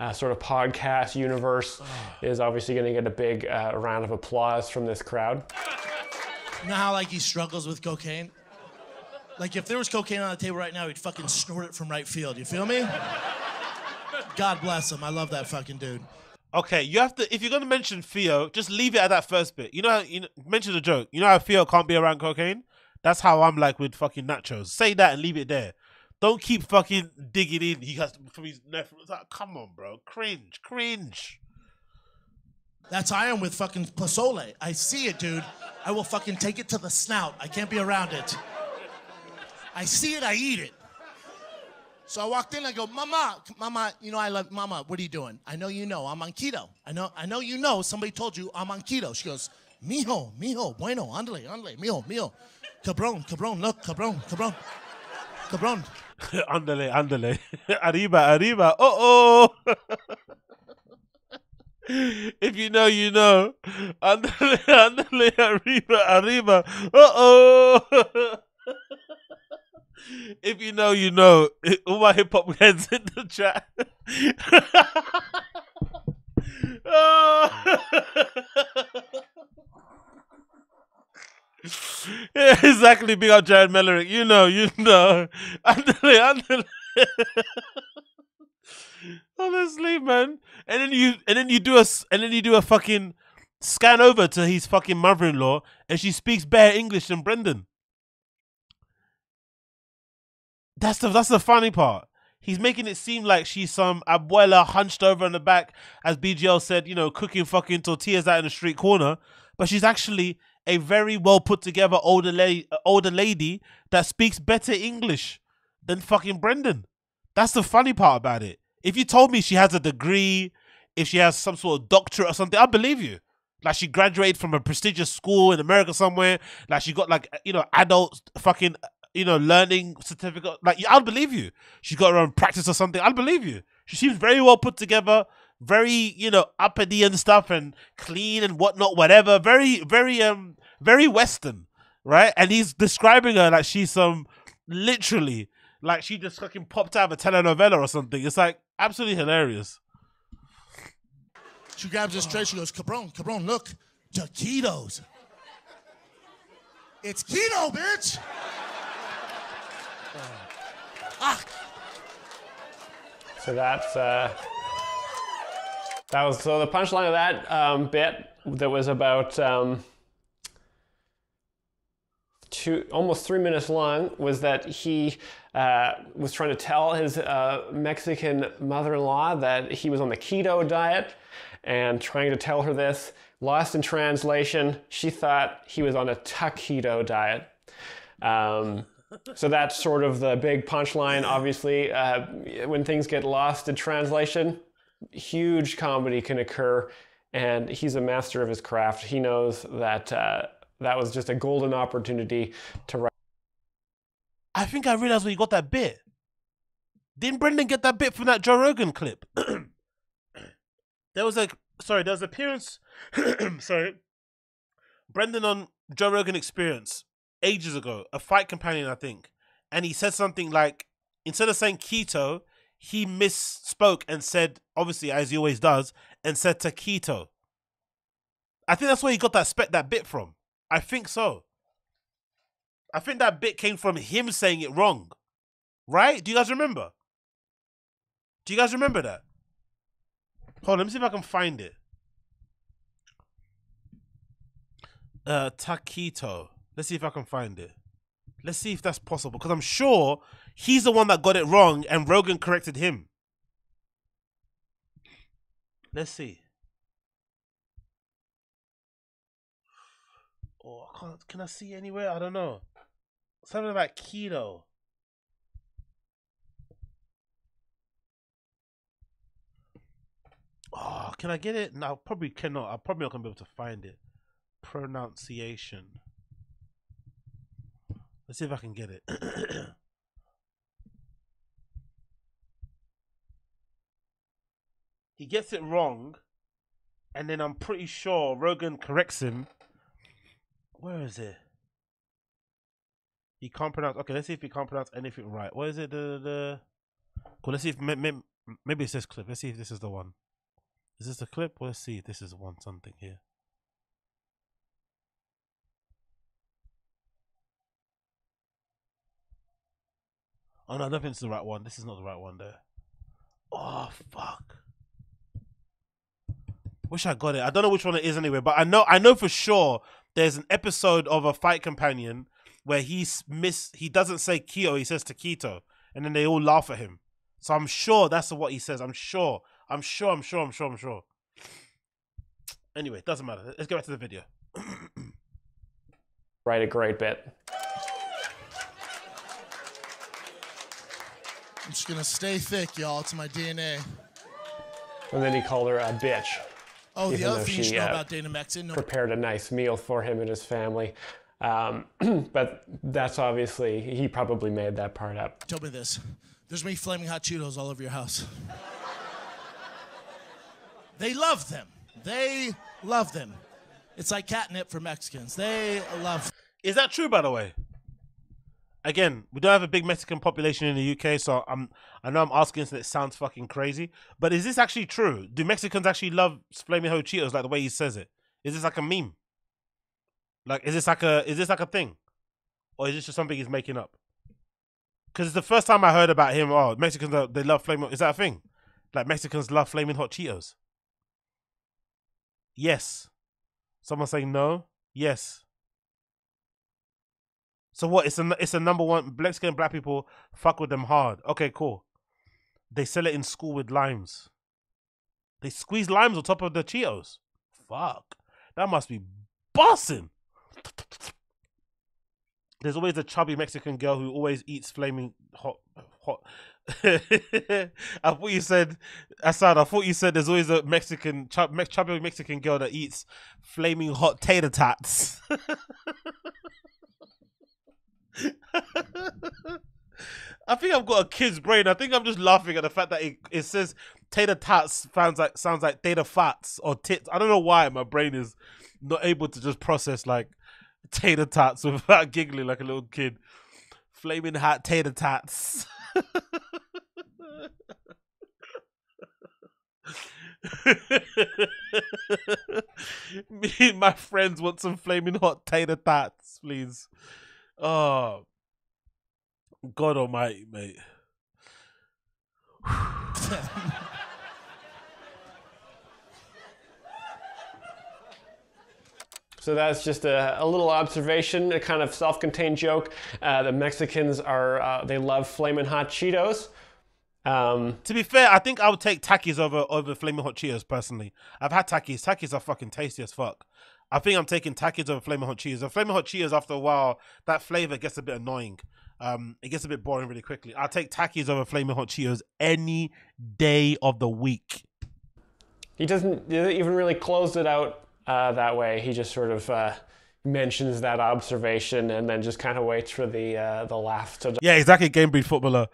Uh, sort of podcast universe is obviously going to get a big uh, round of applause from this crowd. You know how like he struggles with cocaine? Like if there was cocaine on the table right now, he'd fucking snort it from right field. You feel me? God bless him. I love that fucking dude. Okay, you have to. If you're gonna mention Theo, just leave it at that first bit. You know, how, you know, mention the joke. You know how Theo can't be around cocaine. That's how I'm like with fucking nachos. Say that and leave it there. Don't keep fucking digging in. He has to from his nephew. It's like, come on, bro. Cringe, cringe. That's how I am with fucking pozole. I see it, dude. I will fucking take it to the snout. I can't be around it. I see it, I eat it. So I walked in, I go, Mama, Mama, you know I love Mama, what are you doing? I know you know, I'm on keto. I know, I know you know, somebody told you I'm on keto. She goes, Mijo, mijo, bueno, ándale, ándale, mijo, mijo. Cabron, cabron, look, cabron, cabron, cabron. andale, andale. arriba, arriba. Oh, oh. if you know, you know. Andale, andale, arriba, arriba. Uh oh. If you know, you know. All my hip hop heads in the chat. Oh. yeah, exactly. Big up Jared Mellerick. You know, you know. Andale, andale. Honestly, man. And then you and then you do a and then you do a fucking scan over to his fucking mother-in-law and she speaks better English than Brendan. That's the that's the funny part. He's making it seem like she's some abuela hunched over in the back, as BGL said, you know, cooking fucking tortillas out in the street corner. But she's actually a very well put together older lady, uh, older lady that speaks better English than fucking Brendan. That's the funny part about it. If you told me she has a degree, if she has some sort of doctorate or something, I believe you. Like she graduated from a prestigious school in America somewhere. Like she got like you know adult fucking you know learning certificate. Like I'll believe you. She's got her own practice or something. I'll believe you. She seems very well put together, very you know uppity and stuff, and clean and whatnot, whatever. Very very um very Western, right? And he's describing her like she's some literally like she just fucking popped out of a telenovela or something. It's like absolutely hilarious. She grabs his tray. She goes, Cabron, Cabron, look, taquitos. It's keto, bitch. Ah, So that's uh, that was so the punchline of that um, bit that was about um, two almost three minutes long was that he uh, was trying to tell his uh, Mexican mother-in-law that he was on the keto diet and trying to tell her this. Lost in translation, she thought he was on a taquito diet. Um, so that's sort of the big punchline. Obviously, uh, when things get lost in translation, huge comedy can occur, and he's a master of his craft. He knows that uh, that was just a golden opportunity to write. I think I realized where you got that bit. Didn't Brendan get that bit from that Joe Rogan clip? there was a sorry, there was an appearance. sorry, Brendan on Joe Rogan Experience ages ago, a fight companion, I think, and he said something like instead of saying keto, he misspoke and said, obviously as he always does, and said taquito. I think that's where he got that spe- that bit from. I think so. I think that bit came from him saying it wrong. Right? Do you guys remember? Do you guys remember that? Hold on, let me see if I can find it. Uh Taquito. Let's see if I can find it. Let's see if that's possible. Because I'm sure he's the one that got it wrong and Rogan corrected him. Let's see. Oh, I can't, can I see anywhere? I don't know. Something about keto. Oh, can I get it? No, I probably cannot. I'm probably not gonna be able to find it. Pronunciation. Let's see if I can get it. he gets it wrong, and then I'm pretty sure Rogan corrects him. Where is it? He can't pronounce. Okay, let's see if he can't pronounce anything right. What is it? The the. Cool. Let's see if maybe, maybe it's this clip. Let's see if this is the one. Is this the clip? Let's see if this is one something here. Oh no, I don't think it's the right one. This is not the right one there. Oh fuck. Wish I got it. I don't know which one it is anyway, but I know I know for sure there's an episode of a fight companion where he's miss he doesn't say keto, he says taquito, and then they all laugh at him. So I'm sure that's what he says. I'm sure. I'm sure. I'm sure. I'm sure. I'm sure. Anyway, doesn't matter. Let's get back to the video. Write a great bit. I'm just gonna stay thick, y'all. It's my DNA. And then he called her a bitch. Oh, the other though thing you should know uh, about Dana Mexon. No, prepared a nice meal for him and his family. Um, but that's obviously, he probably made that part up. tell me this. There's me flaming hot Cheetos all over your house. they love them. They love them. It's like catnip for Mexicans. They love. Is that true, by the way? Again, we don't have a big Mexican population in the UK, so I'm I know I'm asking this and it sounds fucking crazy, but is this actually true? Do Mexicans actually love flaming hot Cheetos like the way he says it? Is this like a meme? Like, is this like a is this like a thing, or is this just something he's making up? Because it's the first time I heard about him. Oh, Mexicans are- they love flaming. Is that a thing? Like Mexicans love flaming hot Cheetos. Yes. Someone saying no. Yes. So what? It's a it's a number one. Mexican black people fuck with them hard. Okay, cool. They sell it in school with limes. They squeeze limes on top of the Cheetos. Fuck, that must be bossing. There's always a chubby Mexican girl who always eats flaming hot hot. I thought you said, Assad. I thought you said there's always a Mexican chub, chubby Mexican girl that eats flaming hot tater tots. I think I've got a kid's brain. I think I'm just laughing at the fact that it, it says tater tots sounds like sounds like tater fats or tits. I don't know why my brain is not able to just process like tater tots without giggling like a little kid. Flaming hot tater tots. Me and my friends want some flaming hot tater tots, please. Oh, God Almighty, mate. So that's just a, a little observation, a kind of self-contained joke. Uh, the Mexicans are uh, they love flaming hot Cheetos. Um, To be fair, I think I would take Takis over over flaming hot Cheetos personally. I've had Takis. Takis are fucking tasty as fuck. I think I'm taking Takis over flaming hot Cheetos. The flaming hot Cheetos, after a while, that flavor gets a bit annoying. Um, it gets a bit boring really quickly. I'll take Takis over flaming hot Cheetos any day of the week. he doesn't he doesn't even really close it out uh, that way. He just sort of uh, mentions that observation and then just kind of waits for the uh, the laugh to. Yeah, exactly. Game breed footballer.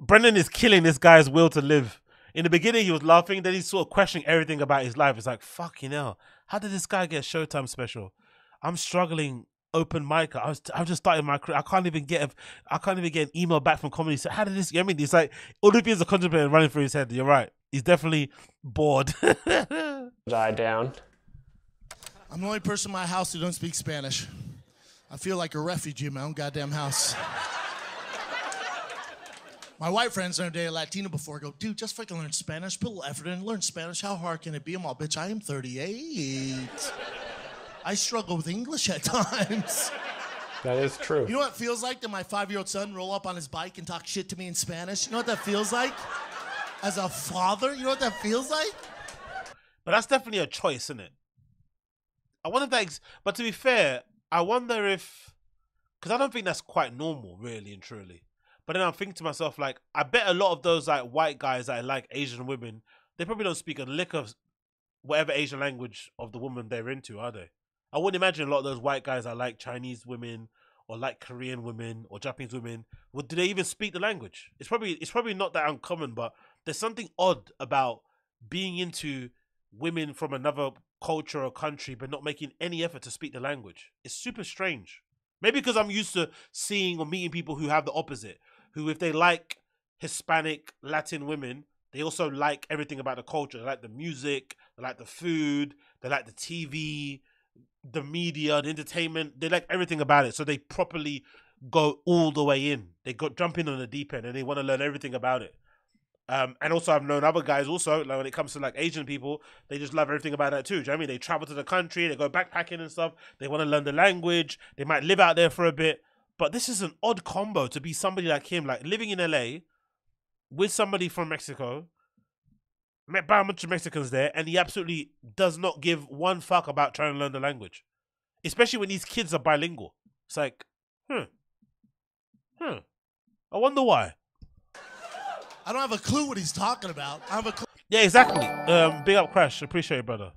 Brendan is killing this guy's will to live. In the beginning, he was laughing. Then he's sort of questioning everything about his life. It's like, fucking hell. How did this guy get a Showtime special? I'm struggling open mic. I was, I just started my career. I can't even get, a, I can't even get an email back from comedy. So how did this? I mean, it's like all the things are contemplating running through his head. You're right. He's definitely bored. die down. I'm the only person in my house who don't speak Spanish. I feel like a refugee in my own goddamn house. My white friends the other day, a Latino before, go, dude, just fucking learn Spanish. Put a little effort in, learn Spanish. How hard can it be? I'm all, bitch, I am 38. I struggle with English at times. That is true. You know what it feels like to my five year old son roll up on his bike and talk shit to me in Spanish? You know what that feels like? As a father, you know what that feels like? But that's definitely a choice, isn't it? I wonder if that. Ex- but to be fair, I wonder if because I don't think that's quite normal, really and truly. But then I'm thinking to myself, like, I bet a lot of those like white guys that like Asian women, they probably don't speak a lick of whatever Asian language of the woman they're into, are they? I wouldn't imagine a lot of those white guys that like Chinese women or like Korean women or Japanese women. Well, do they even speak the language? It's probably it's probably not that uncommon, but there's something odd about being into women from another culture or country but not making any effort to speak the language. It's super strange. Maybe because I'm used to seeing or meeting people who have the opposite, who if they like Hispanic Latin women, they also like everything about the culture. They like the music, they like the food, they like the TV, the media, the entertainment. They like everything about it. So they properly go all the way in. They go jump in on the deep end and they want to learn everything about it. Um, and also, I've known other guys also, like when it comes to like Asian people, they just love everything about that too. Do you know I mean? They travel to the country, they go backpacking and stuff. They want to learn the language. They might live out there for a bit. But this is an odd combo to be somebody like him, like living in LA with somebody from Mexico, met by a bunch of Mexicans there, and he absolutely does not give one fuck about trying to learn the language. Especially when these kids are bilingual. It's like, hmm. Hmm. I wonder why. I don't have a clue what he's talking about. I have a clue. Yeah, exactly. Um, big up, Crash. Appreciate it, brother.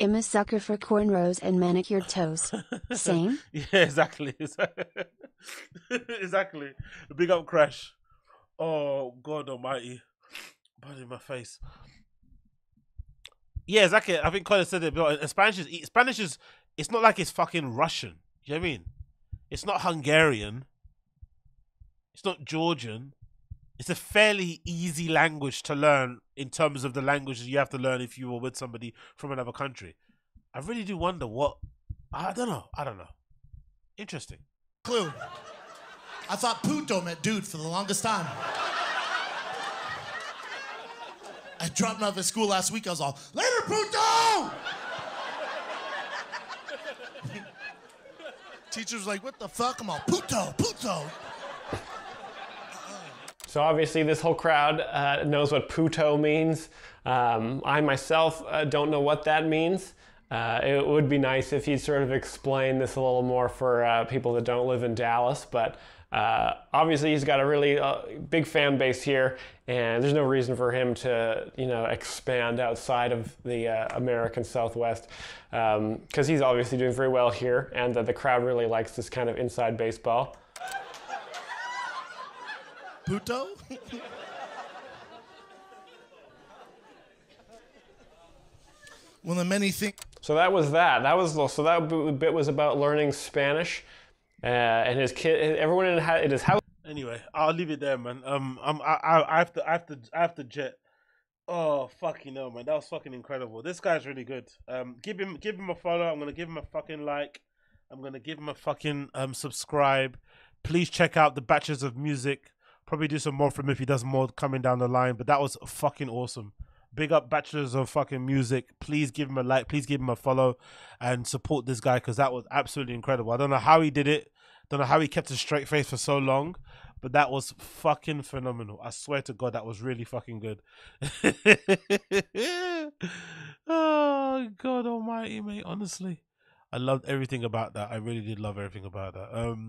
I'm a sucker for cornrows and manicured toes. Same? Yeah, exactly. exactly. Big up, Crash. Oh God Almighty, blood in my face. Yeah, exactly. I think Colin said it. But Spanish is Spanish is. It's not like it's fucking Russian. You know what I mean? It's not Hungarian. It's not Georgian. It's a fairly easy language to learn in terms of the languages you have to learn if you were with somebody from another country. I really do wonder what. I don't know. I don't know. Interesting. clue. I thought puto meant dude for the longest time. I dropped off at school last week. I was all, later, puto! Teacher was like, what the fuck? I'm all, puto, puto. So obviously, this whole crowd uh, knows what puto means. Um, I myself uh, don't know what that means. Uh, it would be nice if he'd sort of explain this a little more for uh, people that don't live in Dallas, but uh, obviously he's got a really uh, big fan base here, and there's no reason for him to, you know, expand outside of the American Southwest because um, he's obviously doing very well here, and the crowd really likes this kind of inside baseball. Puto? One of the many things. So that was that. That was so that bit was about learning Spanish, uh, and his kid. Everyone in, in his house. Anyway, I'll leave it there, man. Um, I'm, I, I have to, I have to, I have to jet. Oh fucking no, man! That was fucking incredible. This guy's really good. Um, give him, give him a follow. I'm gonna give him a fucking like. I'm gonna give him a fucking um subscribe. Please check out the Bachelors of Music. Probably do some more from him if he does more coming down the line. But that was fucking awesome. Big up Bachelors of fucking Music. Please give him a like. Please give him a follow and support this guy because that was absolutely incredible. I don't know how he did it. Don't know how he kept a straight face for so long, but that was fucking phenomenal. I swear to God, that was really fucking good. oh God Almighty, mate! Honestly, I loved everything about that. I really did love everything about that. Um.